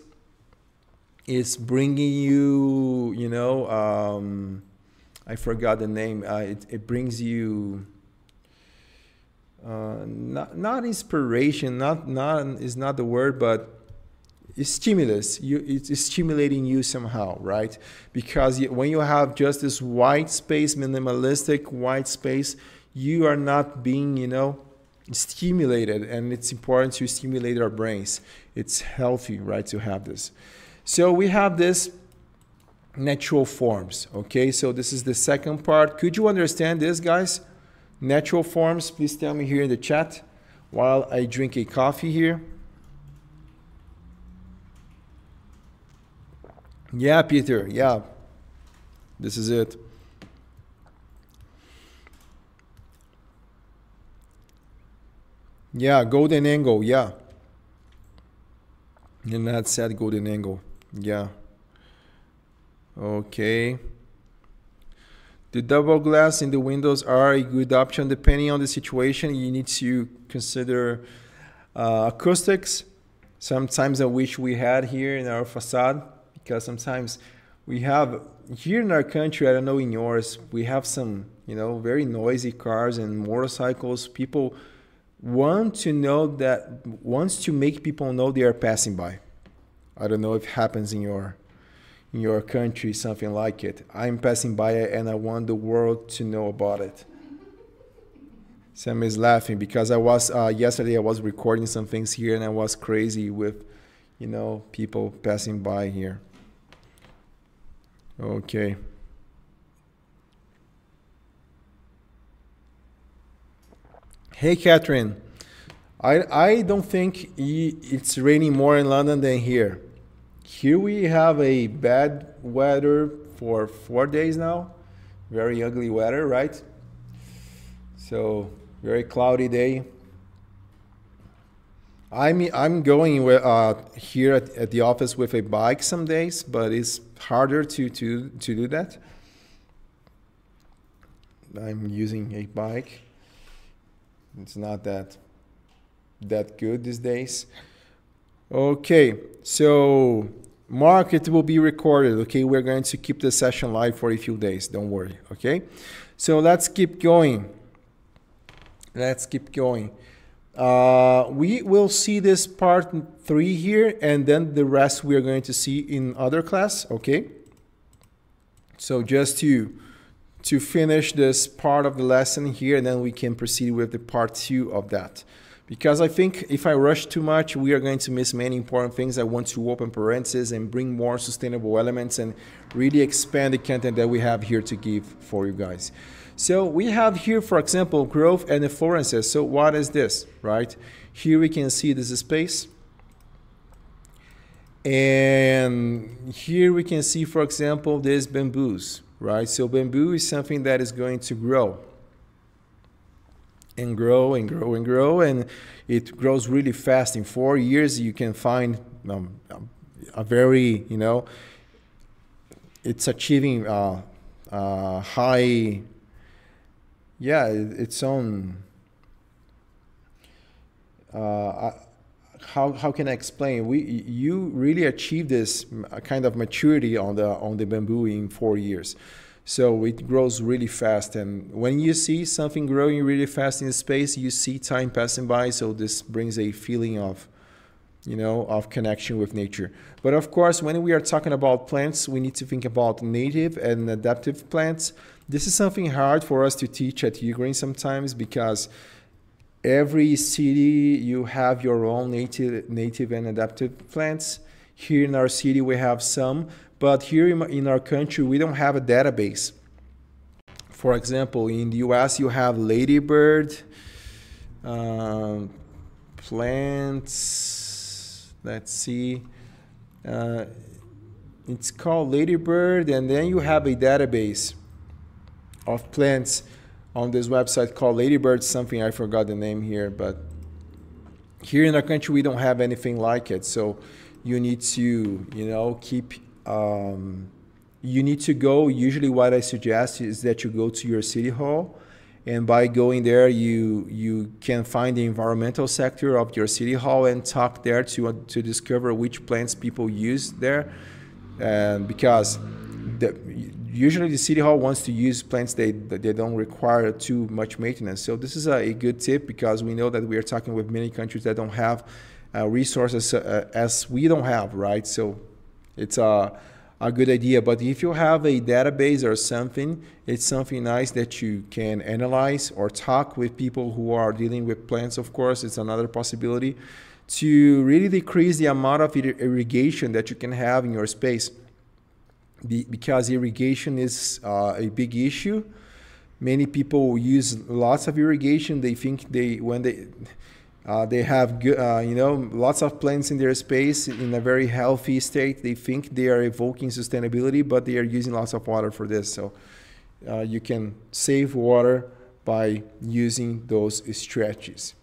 is bringing you, you know, um, I forgot the name. Uh, it, it brings you uh, not not inspiration, not not is not the word, but it's stimulus. You, it's stimulating you somehow, right? Because when you have just this white space, minimalistic white space, you are not being, you know, stimulated, and it's important to stimulate our brains. It's healthy, right, to have this. So we have this natural forms, okay? So this is the second part. Could you understand this, guys? Natural forms, please tell me here in the chat while I drink a coffee here. Yeah, Peter, yeah. This is it. Yeah, golden angle, yeah. And that said golden angle. Yeah. Okay. The double glass in the windows are a good option depending on the situation. You need to consider uh, acoustics sometimes I wish we had here in our facade because sometimes we have here in our country, I don't know in yours, we have some, you know, very noisy cars and motorcycles. People want to know that wants to make people know they are passing by. I don't know if it happens in your in your country something like it. I'm passing by and I want the world to know about it. Sam is laughing because I was uh, yesterday. I was recording some things here, and I was crazy with, you know, people passing by here. Okay. Hey, Catherine. I I don't think it's raining more in London than here. Here we have a bad weather for four days now. Very ugly weather, right? So very cloudy day. I'm I'm going uh, here at, at the office with a bike some days, but it's harder to to to do that. I'm using a bike. It's not that that good these days. Okay, so Mark, it will be recorded. Okay, we're going to keep the session live for a few days. Don't worry. Okay, so let's keep going. Let's keep going. Uh, we will see this part three here, and then the rest we are going to see in other class, okay? So just to, to finish this part of the lesson here, and then we can proceed with the part two of that. Because I think if I rush too much, we are going to miss many important things. I want to open parentheses and bring more sustainable elements and really expand the content that we have here to give for you guys. So we have here, for example, growth and efflorescence. So what is this, right? Here we can see this space. And here we can see, for example, this bamboos, right? So bamboo is something that is going to grow and grow and grow and grow. And it grows really fast. In four years, you can find um, a very, you know, it's achieving uh, uh, high yeah, its own. Uh, how how can I explain? We you really achieve this kind of maturity on the on the bamboo in four years, so it grows really fast. And when you see something growing really fast in space, you see time passing by. So this brings a feeling of, you know, of connection with nature. But of course, when we are talking about plants, we need to think about native and adaptive plants this is something hard for us to teach at Ugreen sometimes because every city you have your own native, native and adaptive plants. Here in our city we have some, but here in our country we don't have a database. For example, in the US you have ladybird, um, plants, let's see, uh, it's called ladybird and then you have a database of plants on this website called Ladybird something I forgot the name here but here in our country we don't have anything like it so you need to you know keep um, you need to go usually what I suggest is that you go to your city hall and by going there you you can find the environmental sector of your city hall and talk there to to discover which plants people use there and because the, usually the city hall wants to use plants they, they don't require too much maintenance. So this is a, a, good tip because we know that we are talking with many countries that don't have uh, resources uh, as we don't have, right? So it's a, a good idea. But if you have a database or something, it's something nice that you can analyze or talk with people who are dealing with plants, of course, it's another possibility to really decrease the amount of irrigation that you can have in your space because irrigation is uh, a big issue. Many people use lots of irrigation. They think they when they uh, they have uh, you know lots of plants in their space in a very healthy state. They think they are evoking sustainability, but they are using lots of water for this. So uh, you can save water by using those stretches.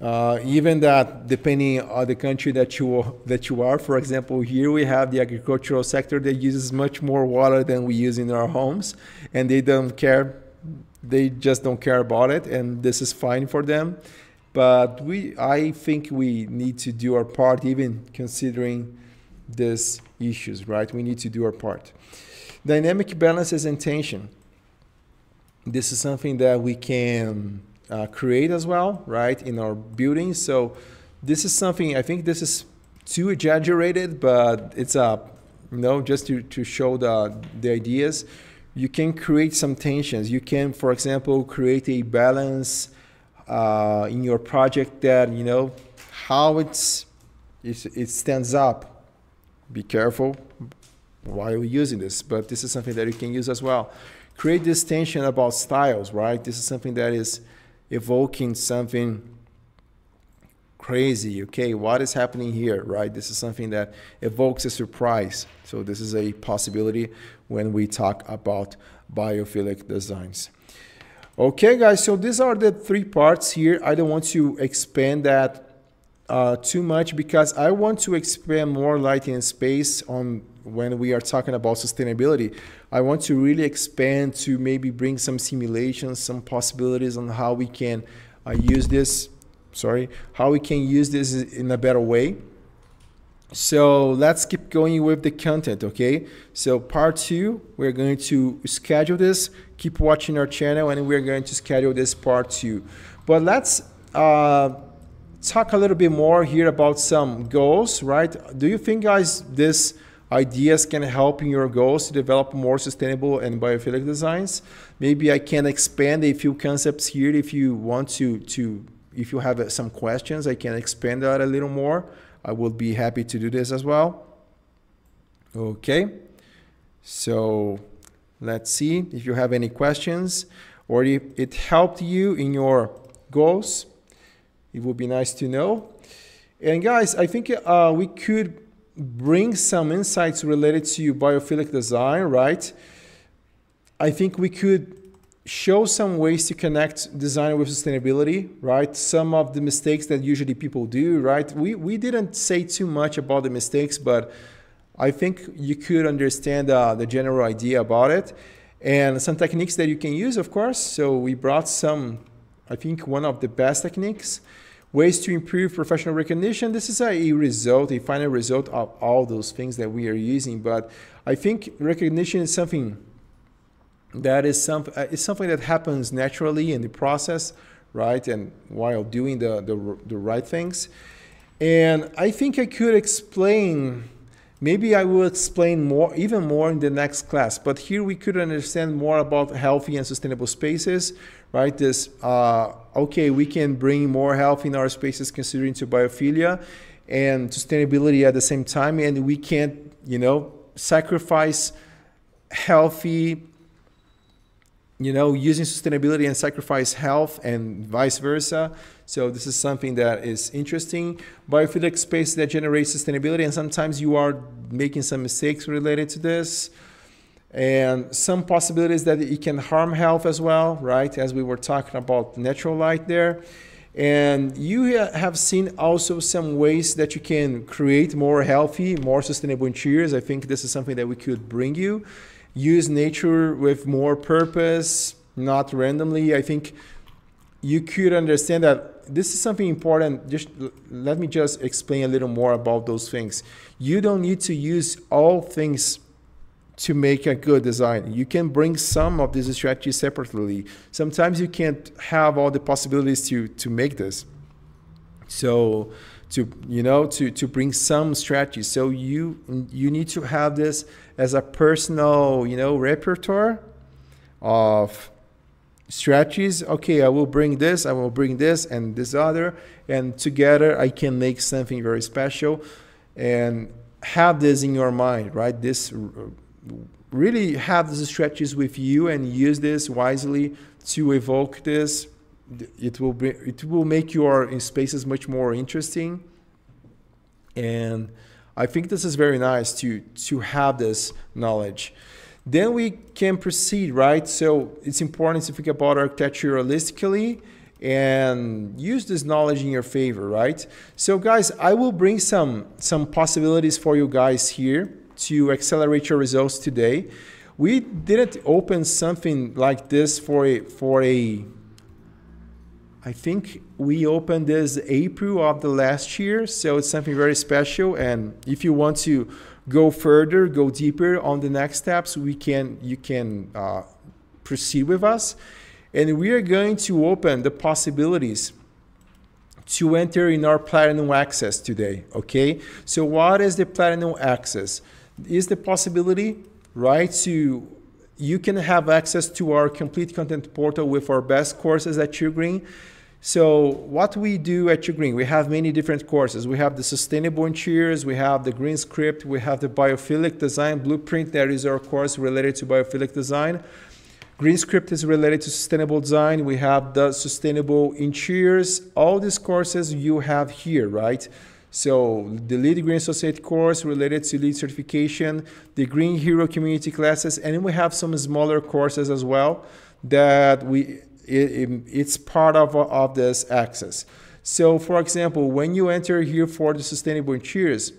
Uh, even that, depending on the country that you that you are, for example, here we have the agricultural sector that uses much more water than we use in our homes, and they don't care. They just don't care about it, and this is fine for them. but we I think we need to do our part even considering these issues, right? We need to do our part. Dynamic balances and tension. This is something that we can uh, create as well, right, in our buildings. So this is something I think this is too exaggerated, but it's a you know just to, to show the the ideas. You can create some tensions. You can, for example, create a balance uh, in your project that you know how it's, it's it stands up. Be careful while using this, but this is something that you can use as well. Create this tension about styles, right? This is something that is evoking something crazy. Okay, what is happening here, right? This is something that evokes a surprise. So this is a possibility when we talk about biophilic designs. Okay, guys, so these are the three parts here. I don't want to expand that uh, too much because I want to expand more light in space on when we are talking about sustainability. I want to really expand to maybe bring some simulations, some possibilities on how we can uh, use this sorry, how we can use this in a better way. So let's keep going with the content, okay? So part two, we're going to schedule this. Keep watching our channel and we're going to schedule this part two. But let's uh, talk a little bit more here about some goals, right? Do you think, guys, this ideas can help in your goals to develop more sustainable and biophilic designs? Maybe I can expand a few concepts here if you want to, to if you have some questions, I can expand that a little more. I will be happy to do this as well. Okay, so let's see if you have any questions or if it helped you in your goals. It would be nice to know. And guys, I think uh, we could bring some insights related to biophilic design, right? I think we could show some ways to connect design with sustainability, right? Some of the mistakes that usually people do, right? We, we didn't say too much about the mistakes, but I think you could understand uh, the general idea about it. And some techniques that you can use, of course. So we brought some, I think one of the best techniques, ways to improve professional recognition. This is a result, a final result of all those things that we are using. But I think recognition is something that is some uh, something that happens naturally in the process, right? And while doing the, the, the right things. And I think I could explain, maybe I will explain more, even more in the next class. But here we could understand more about healthy and sustainable spaces, right? This, uh, okay, we can bring more health in our spaces considering to biophilia and sustainability at the same time. And we can't, you know, sacrifice healthy you know, using sustainability and sacrifice health and vice versa. So this is something that is interesting. Biophilic space that generates sustainability, and sometimes you are making some mistakes related to this. And some possibilities that it can harm health as well, right? As we were talking about natural light there. And you have seen also some ways that you can create more healthy, more sustainable interiors. I think this is something that we could bring you use nature with more purpose, not randomly. I think you could understand that this is something important. Just let me just explain a little more about those things. You don't need to use all things to make a good design. You can bring some of these strategies separately. Sometimes you can't have all the possibilities to to make this. So to you know to to bring some strategies. So you you need to have this as a personal you know repertoire of strategies. Okay, I will bring this, I will bring this and this other, and together I can make something very special, and have this in your mind, right? This really have these strategies with you and use this wisely to evoke this it will be it will make your spaces much more interesting. And i think this is very nice to to have this knowledge. Then we can proceed right? So it's important to think about architecture holistically and use this knowledge in your favor right? So guys i will bring some some possibilities for you guys here to accelerate your results today. We didn't open something like this for a for a I think we opened this April of the last year, so it's something very special. And if you want to go further, go deeper on the next steps, we can you can uh, proceed with us, and we are going to open the possibilities to enter in our Platinum Access today. Okay, so what is the Platinum Access? Is the possibility right to you can have access to our complete content portal with our best courses at UGREEN. So what we do at UGREEN, we have many different courses. We have the sustainable interiors, we have the green script, we have the biophilic design blueprint. That is our course related to biophilic design. Green script is related to sustainable design. We have the sustainable interiors. All these courses you have here, right? So the LEED Green Associate course related to LEED certification, the Green Hero community classes, and we have some smaller courses as well that we it, it's part of, of this access. So for example, when you enter here for the sustainable interiors,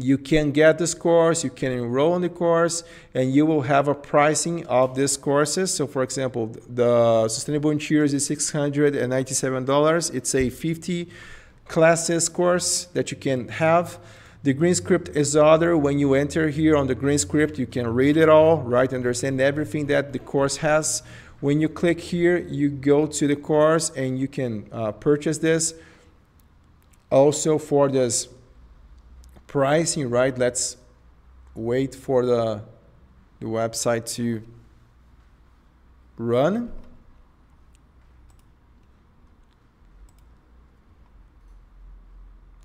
you can get this course, you can enroll in the course, and you will have a pricing of these courses. So for example, the sustainable interiors is $697. It's a 50 classes course that you can have. The green script is other. When you enter here on the green script, you can read it all, right? Understand everything that the course has. When you click here, you go to the course and you can uh, purchase this. Also for this pricing, right? Let's wait for the, the website to run.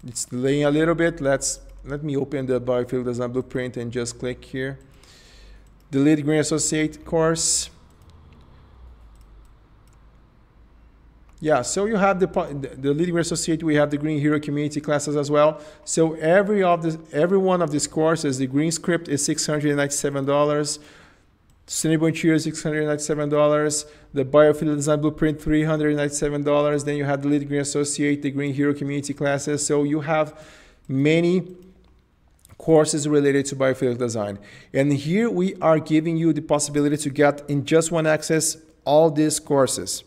it's delaying a little bit. Let's let me open the biophilic design blueprint and just click here. Delete Green Associate course. Yeah, so you have the, the leading associate, we have the Green Hero community classes as well. So every of this, every one of these courses, the Green Script is $697. Sustainable Interior, $697. The Biophilic Design Blueprint, $397. Then you have the LEED Green Associate, the Green Hero Community classes. So you have many courses related to biophilic design. And here we are giving you the possibility to get in just one access all these courses.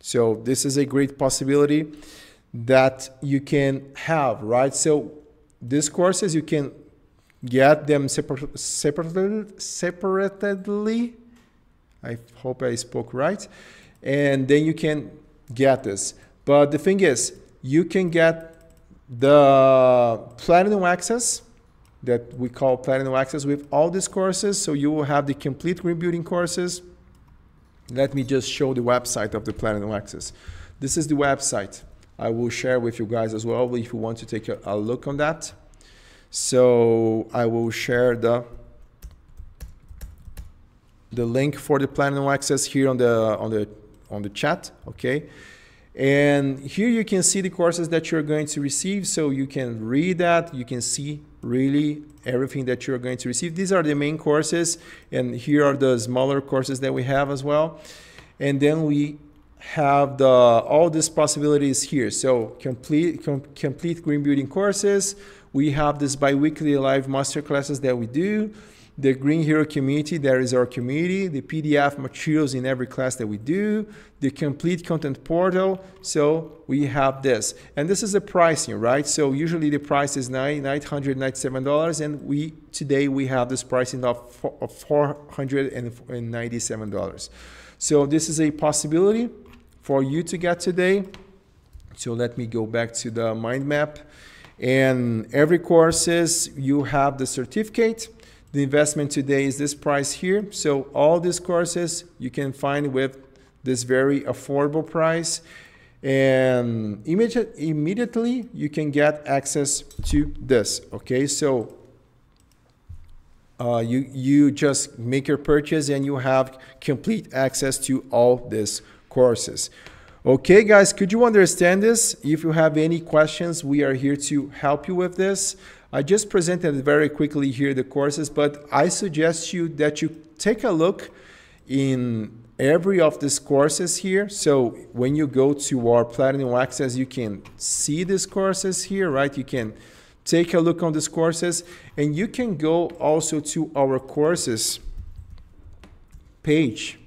So this is a great possibility that you can have, right? So these courses you can get them separ- separately. I hope I spoke right. And then you can get this. But the thing is, you can get the platinum access that we call platinum access with all these courses. So you will have the complete green building courses. Let me just show the website of the platinum access. This is the website. I will share with you guys as well if you want to take a, a look on that. So I will share the the link for the Platinum Access here on the on the on the chat, okay? And here you can see the courses that you're going to receive. So you can read that, you can see really everything that you're going to receive. These are the main courses, and here are the smaller courses that we have as well. And then we have the all these possibilities here. So complete com complete green building courses. We have this biweekly live master classes that we do. The Green Hero community, there is our community, the PDF materials in every class that we do, the complete content portal. So we have this. And this is the pricing, right? So usually the price is $997 and we today we have this pricing of $497. So this is a possibility for you to get today. So let me go back to the mind map. And every courses, you have the certificate. The investment today is this price here. So all these courses you can find with this very affordable price. And immediate, immediately you can get access to this. Okay, so uh, you, you just make your purchase and you have complete access to all these courses. Okay, guys, could you understand this? If you have any questions, we are here to help you with this. I just presented very quickly here the courses, but I suggest you that you take a look in every of these courses here. So when you go to our Platinum Access, you can see these courses here, right? You can take a look on these courses and you can go also to our courses page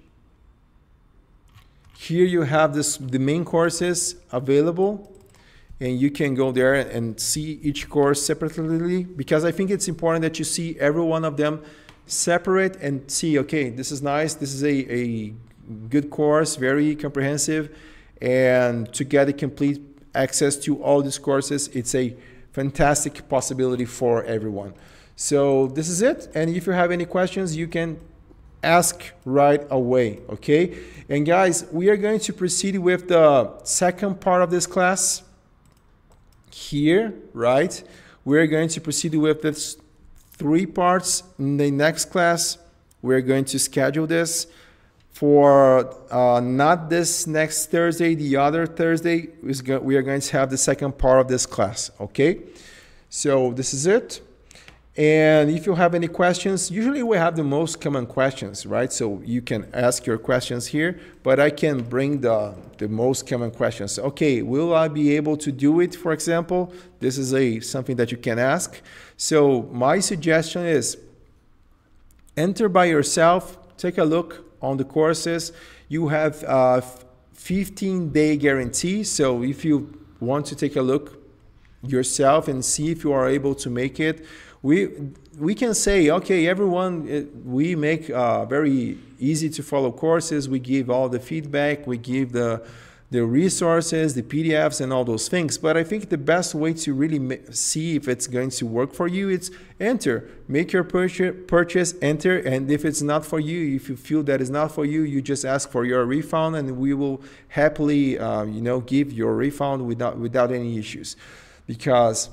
here you have this the main courses available and you can go there and see each course separately because I think it's important that you see every one of them separate and see okay this is nice this is a, a good course very comprehensive and to get a complete access to all these courses it's a fantastic possibility for everyone. So this is it and if you have any questions you can ask right away okay and guys we are going to proceed with the second part of this class here, right? We're going to proceed with this three parts in the next class. We're going to schedule this for uh, not this next Thursday, the other Thursday, we are going to have the second part of this class, okay? So this is it. And if you have any questions, usually we have the most common questions, right? So you can ask your questions here, but I can bring the, the most common questions. Okay, will I be able to do it, for example? This is a something that you can ask. So my suggestion is enter by yourself, take a look on the courses. You have a 15 day guarantee. So if you want to take a look yourself and see if you are able to make it, we we can say okay everyone it, we make uh, very easy to follow courses. We give all the feedback. We give the the resources the pdfs and all those things. But i think the best way to really see if it's going to work for you is enter make your purchase, purchase enter. And if it's not for you if you feel that is not for you you just ask for your refund and we will happily uh, you know give your refund without without any issues. Because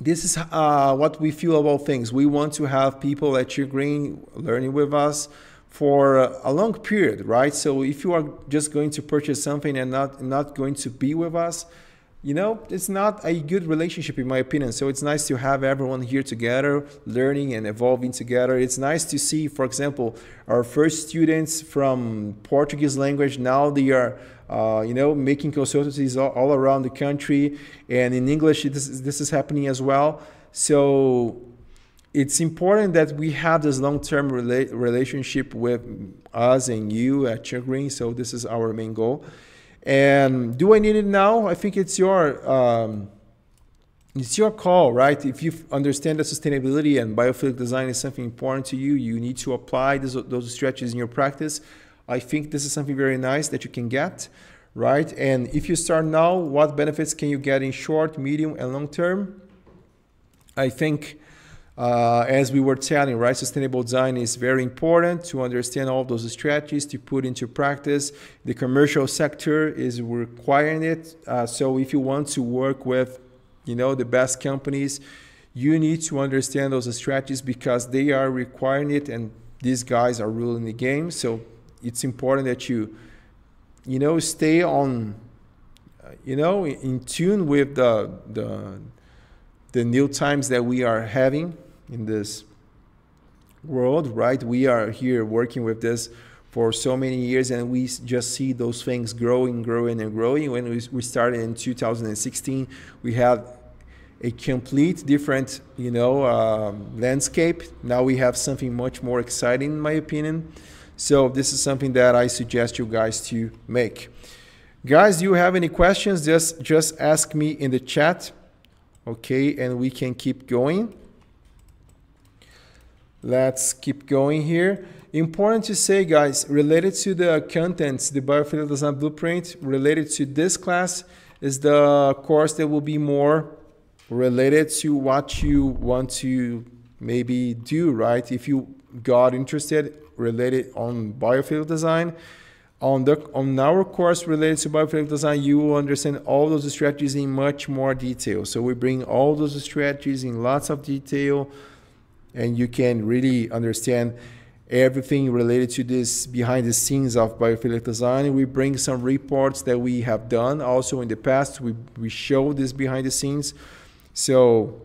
this is uh, what we feel about things. We want to have people at UGREEN learning with us for a long period, right? So if you are just going to purchase something and not not going to be with us, you know, it's not a good relationship in my opinion. So it's nice to have everyone here together, learning and evolving together. It's nice to see, for example, our first students from Portuguese language now they are uh, you know, making consultancies all, all, around the country. And in English, this, this is happening as well. So it's important that we have this long-term rela relationship with us and you at Green. So this is our main goal. And do I need it now? I think it's your um, it's your call, right? If you understand that sustainability and biophilic design is something important to you, you need to apply those, those strategies in your practice. I think this is something very nice that you can get, right? And if you start now, what benefits can you get in short, medium, and long term? I think, uh, as we were telling, right, sustainable design is very important to understand all those strategies to put into practice. The commercial sector is requiring it. Uh, so if you want to work with, you know, the best companies, you need to understand those strategies because they are requiring it and these guys are ruling the game. So it's important that you you know stay on you know in tune with the the the new times that we are having in this world right we are here working with this for so many years and we just see those things growing growing and growing when we, we started in 2016 we had a complete different you know um, landscape now we have something much more exciting in my opinion so this is something that I suggest you guys to make. Guys, do you have any questions? Just, just ask me in the chat, okay? And we can keep going. Let's keep going here. Important to say, guys, related to the contents, the Biophilic Design Blueprint, related to this class is the course that will be more related to what you want to maybe do, right? If you got interested related on biophilic design. On, the, on our course related to biophilic design, you will understand all those strategies in much more detail. So we bring all those strategies in lots of detail, and you can really understand everything related to this behind the scenes of biophilic design. We bring some reports that we have done also in the past. We, we show this behind the scenes. So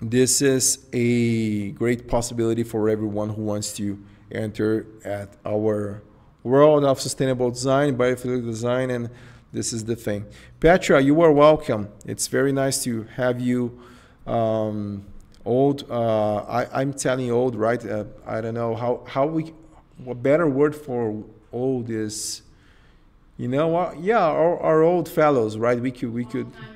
this is a great possibility for everyone who wants to enter at our world of sustainable design, biophilic design, and this is the thing. Petra, you are welcome. It's very nice to have you. Um, old, uh, I, I'm telling you old, right? Uh, I don't know how how we. What better word for old is You know what? Yeah, our, our old fellows, right? We could, we could. Friends.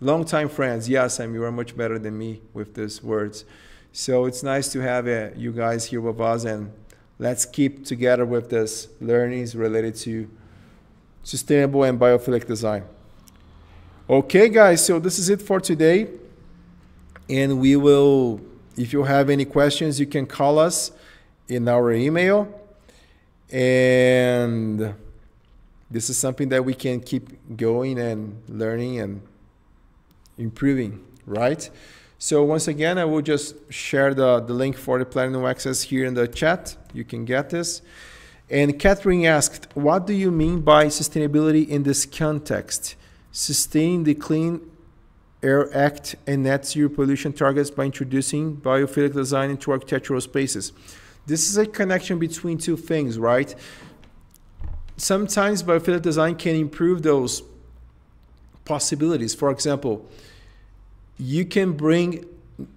Long-time friends. Yes, Sam, you are much better than me with these words. So it's nice to have uh, you guys here with us, and let's keep together with this learnings related to sustainable and biophilic design. Okay, guys. So this is it for today, and we will. If you have any questions, you can call us in our email, and this is something that we can keep going and learning and improving, right? So once again, I will just share the, the link for the Platinum Access here in the chat. You can get this. And Catherine asked, what do you mean by sustainability in this context? Sustain the Clean Air Act and net zero pollution targets by introducing biophilic design into architectural spaces. This is a connection between two things, right? Sometimes biophilic design can improve those possibilities. For example, you can bring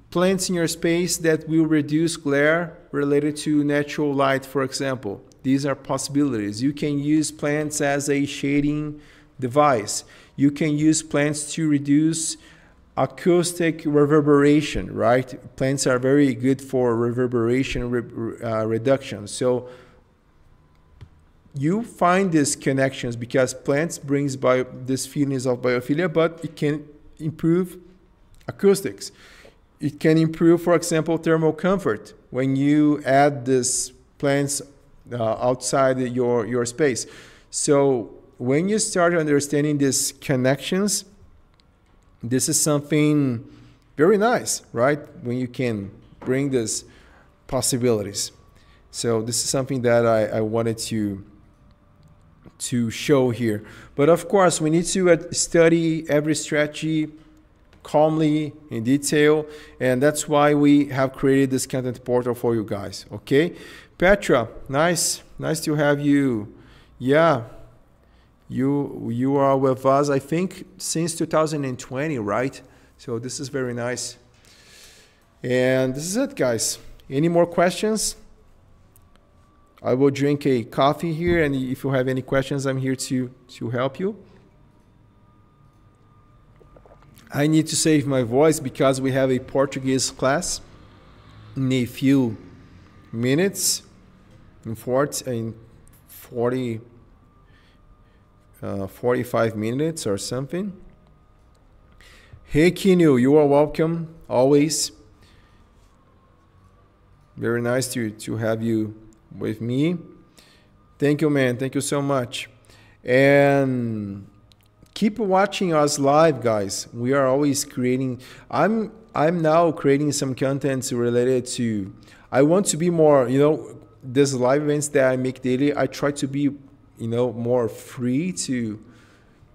plants in your space that will reduce glare related to natural light, for example. These are possibilities. You can use plants as a shading device. You can use plants to reduce acoustic reverberation, right? Plants are very good for reverberation re uh, reduction. So you find these connections because plants brings bio, these feelings of biophilia, but it can improve acoustics. It can improve, for example, thermal comfort when you add these plants uh, outside your, your space. So when you start understanding these connections, this is something very nice, right? When you can bring these possibilities. So this is something that I, I wanted to to show here. But of course, we need to uh, study every strategy calmly in detail and that's why we have created this content portal for you guys okay petra nice nice to have you yeah you you are with us i think since 2020 right? So this is very nice. And this is it guys. Any more questions? I will drink a coffee here and if you have any questions i'm here to to help you. I need to save my voice because we have a Portuguese class in a few minutes, in 40, in 40 uh, 45 minutes or something. Hey Kinu, you are welcome always. Very nice to, to have you with me. Thank you, man. Thank you so much. And keep watching us live guys we are always creating i'm i'm now creating some contents related to i want to be more you know these live events that i make daily i try to be you know more free to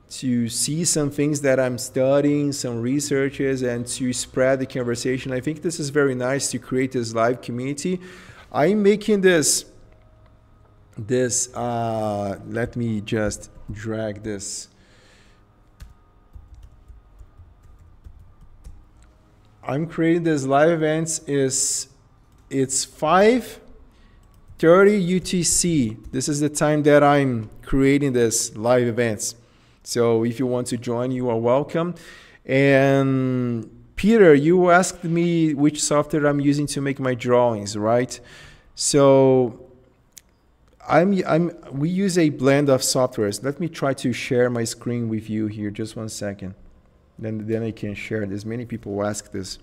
to see some things that i'm studying some researches and to spread the conversation. I think this is very nice to create this live community. I'm making this this uh let me just drag this. I'm creating this live events is it's 5 30 UTC. This is the time that I'm creating this live events. So if you want to join, you are welcome. And Peter, you asked me which software I'm using to make my drawings, right? So I'm, I'm, we use a blend of softwares. Let me try to share my screen with you here. Just one second then then I can share this. Many people who ask this.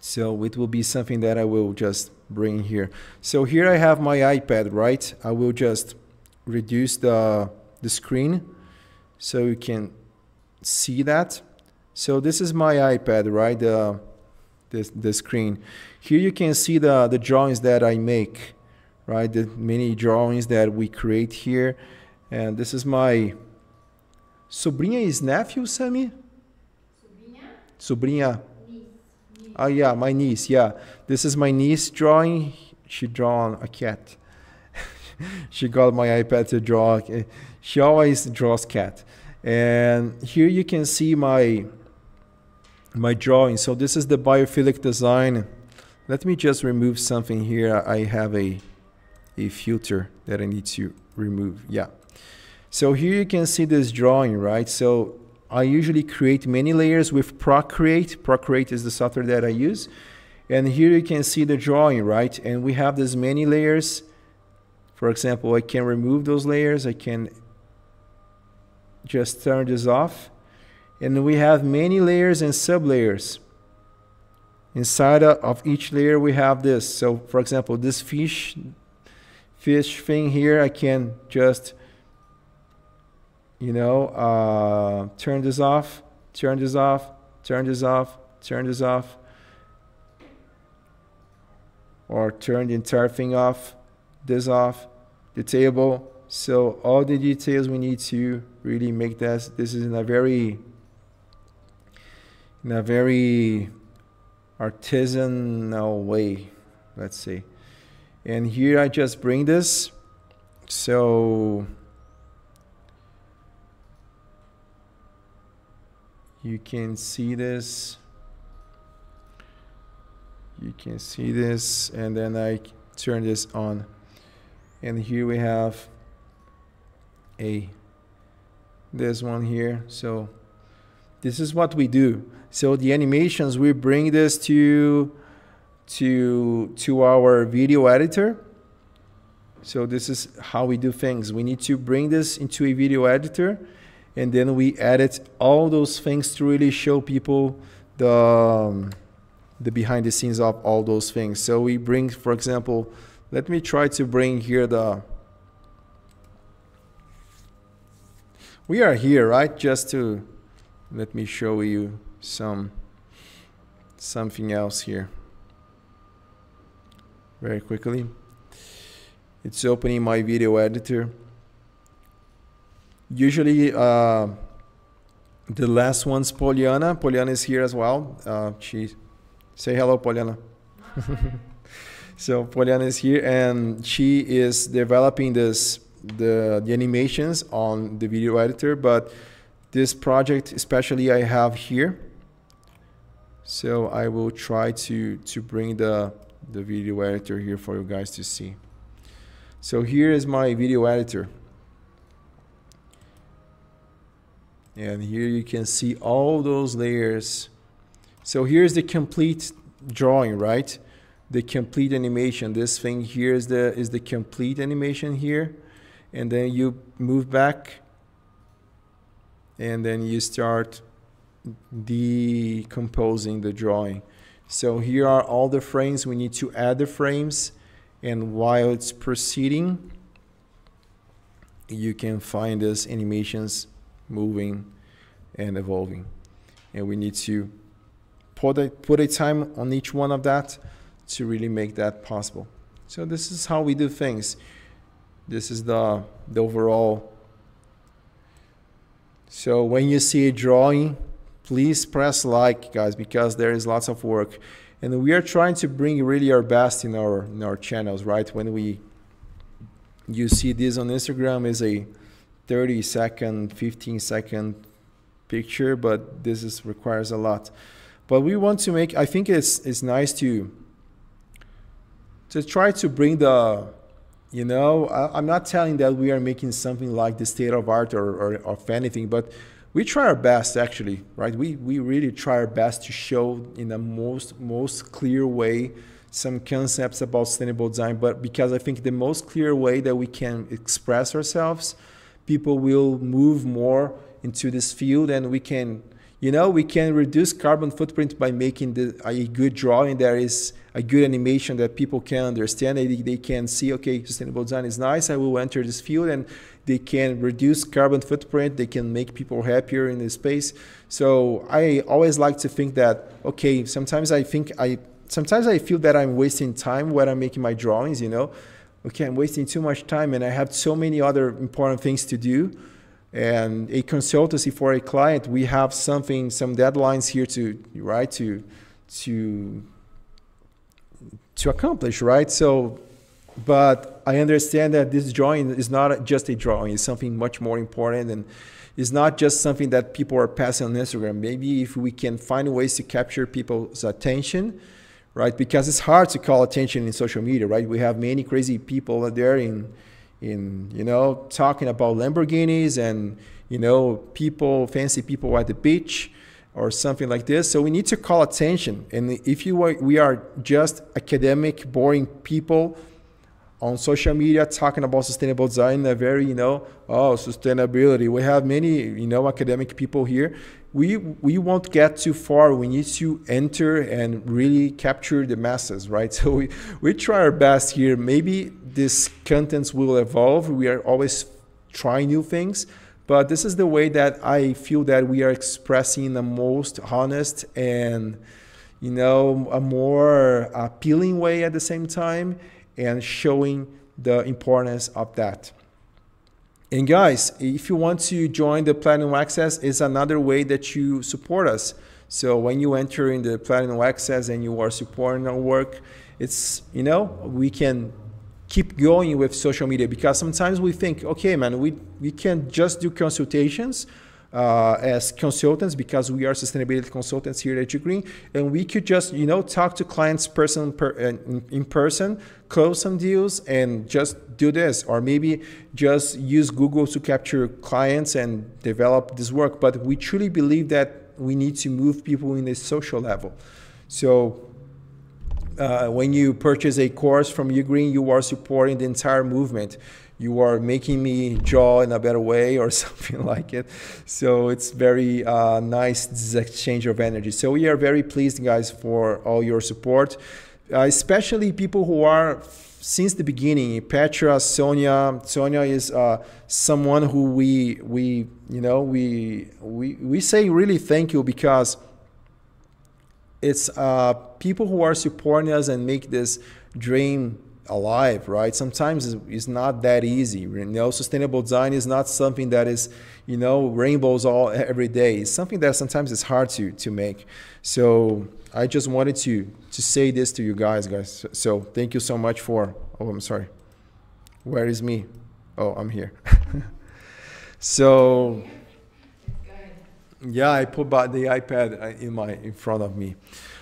So it will be something that I will just bring here. So here I have my iPad, right? I will just reduce the, the screen so you can see that. So this is my iPad, right? The, the, the screen. Here you can see the, the drawings that I make, right? The many drawings that we create here. And this is my Sobrinha is nephew, Sami? Sobrinha? Sobrinha. Oh, yeah, my niece, yeah. This is my niece drawing. She drawn a cat. (laughs) she got my iPad to draw. She always draws cat. And here you can see my my drawing. So this is the biophilic design. Let me just remove something here. I have a a filter that I need to remove. Yeah. So here you can see this drawing, right? So I usually create many layers with Procreate. Procreate is the software that I use. And here you can see the drawing, right? And we have this many layers. For example, I can remove those layers. I can just turn this off. And we have many layers and sublayers. Inside of each layer, we have this. So for example, this fish, fish thing here, I can just, you know, uh, turn this off, turn this off, turn this off, turn this off or turn the entire thing off, this off, the table. So all the details we need to really make this, this is in a very, in a very artisanal way, let's say. And here I just bring this. So you can see this. You can see this and then I turn this on. And here we have a this one here. So this is what we do. So the animations we bring this to to to our video editor. So this is how we do things. We need to bring this into a video editor and then we edit all those things to really show people the um, the behind the scenes of all those things. So we bring, for example, let me try to bring here the, we are here, right? Just to, let me show you some, something else here very quickly. It's opening my video editor. Usually, uh, the last one's Poliana. Poliana is here as well. Uh, she Say hello, Poliana. (laughs) so Poliana is here, and she is developing this the, the animations on the video editor. But this project, especially, I have here. So I will try to to bring the the video editor here for you guys to see. So here is my video editor. And here you can see all those layers so here's the complete drawing, right? The complete animation. This thing here is the is the complete animation here. And then you move back and then you start decomposing the drawing. So here are all the frames. We need to add the frames. And while it's proceeding, you can find these animations moving and evolving. And we need to put a, put a time on each one of that to really make that possible. So this is how we do things. This is the, the overall. So when you see a drawing, please press like, guys, because there is lots of work. And we are trying to bring really our best in our, in our channels, right? When we, you see this on Instagram is a 30 second, 15 second picture, but this is, requires a lot. But we want to make, I think it's, it's nice to, to try to bring the, you know, I, am not telling that we are making something like the state of art or, or of anything, but we try our best actually, right? We, we really try our best to show in the most, most clear way some concepts about sustainable design, but because I think the most clear way that we can express ourselves, people will move more into this field and we can you know, we can reduce carbon footprint by making the, a good drawing that is a good animation that people can understand. They, they can see, okay, sustainable design is nice. I will enter this field and they can reduce carbon footprint. They can make people happier in this space. So I always like to think that, okay, sometimes I think I, sometimes I feel that I'm wasting time when I'm making my drawings, you know. Okay, I'm wasting too much time and I have so many other important things to do and a consultancy for a client, we have something, some deadlines here to right to to to accomplish, right? So, but I understand that this drawing is not just a drawing; it's something much more important, and it's not just something that people are passing on Instagram. Maybe if we can find ways to capture people's attention, right? Because it's hard to call attention in social media, right? We have many crazy people out there in in you know talking about Lamborghinis and you know people fancy people at the beach or something like this. So we need to call attention. And if you are, we are just academic, boring people on social media talking about sustainable design, they're very, you know, oh, sustainability. We have many, you know, academic people here. We we won't get too far. We need to enter and really capture the masses, right? (laughs) So we, we try our best here. Maybe this contents will evolve. We are always trying new things but this is the way that I feel that we are expressing the most honest and, you know, a more appealing way at the same time and showing the importance of that. And guys, if you want to join the Platinum Access, is another way that you support us. So when you enter in the Platinum Access and you are supporting our work, it's you know we can keep going with social media because sometimes we think, okay, man, we, we can just do consultations uh, as consultants because we are sustainability consultants here at Green, and we could just you know talk to clients person per, in, in person, close some deals, and just do this, or maybe just use Google to capture clients and develop this work. But we truly believe that we need to move people in a social level. So uh, when you purchase a course from Ugreen, you are supporting the entire movement. You are making me draw in a better way or (laughs) something like it. So it's very uh, nice this exchange of energy. So we are very pleased, guys, for all your support, uh, especially people who are since the beginning. Petra, Sonia. Sonia is uh, someone who we we you know we we we say really thank you because it's uh, people who are supporting us and make this dream alive, right? Sometimes it's not that easy. You know, sustainable design is not something that is, you know, rainbows all every day. It's something that sometimes it's hard to to make. So I just wanted to to say this to you guys, guys. So thank you so much for. Oh, I'm sorry. Where is me? Oh, I'm here. (laughs) so yeah, I put by the iPad uh, in my in front of me.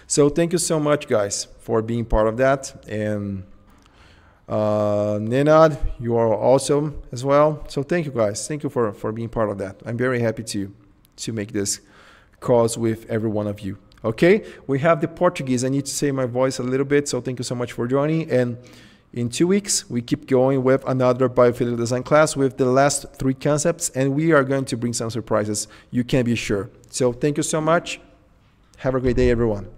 So thank you so much, guys, for being part of that. And uh, Nenad, you are awesome as well. So thank you, guys. Thank you for for being part of that. I'm very happy to to make this cause with every one of you. Okay, we have the Portuguese. I need to say my voice a little bit. So thank you so much for joining and. In two weeks, we keep going with another biophilic design class with the last three concepts, and we are going to bring some surprises. You can be sure. So, thank you so much. Have a great day, everyone.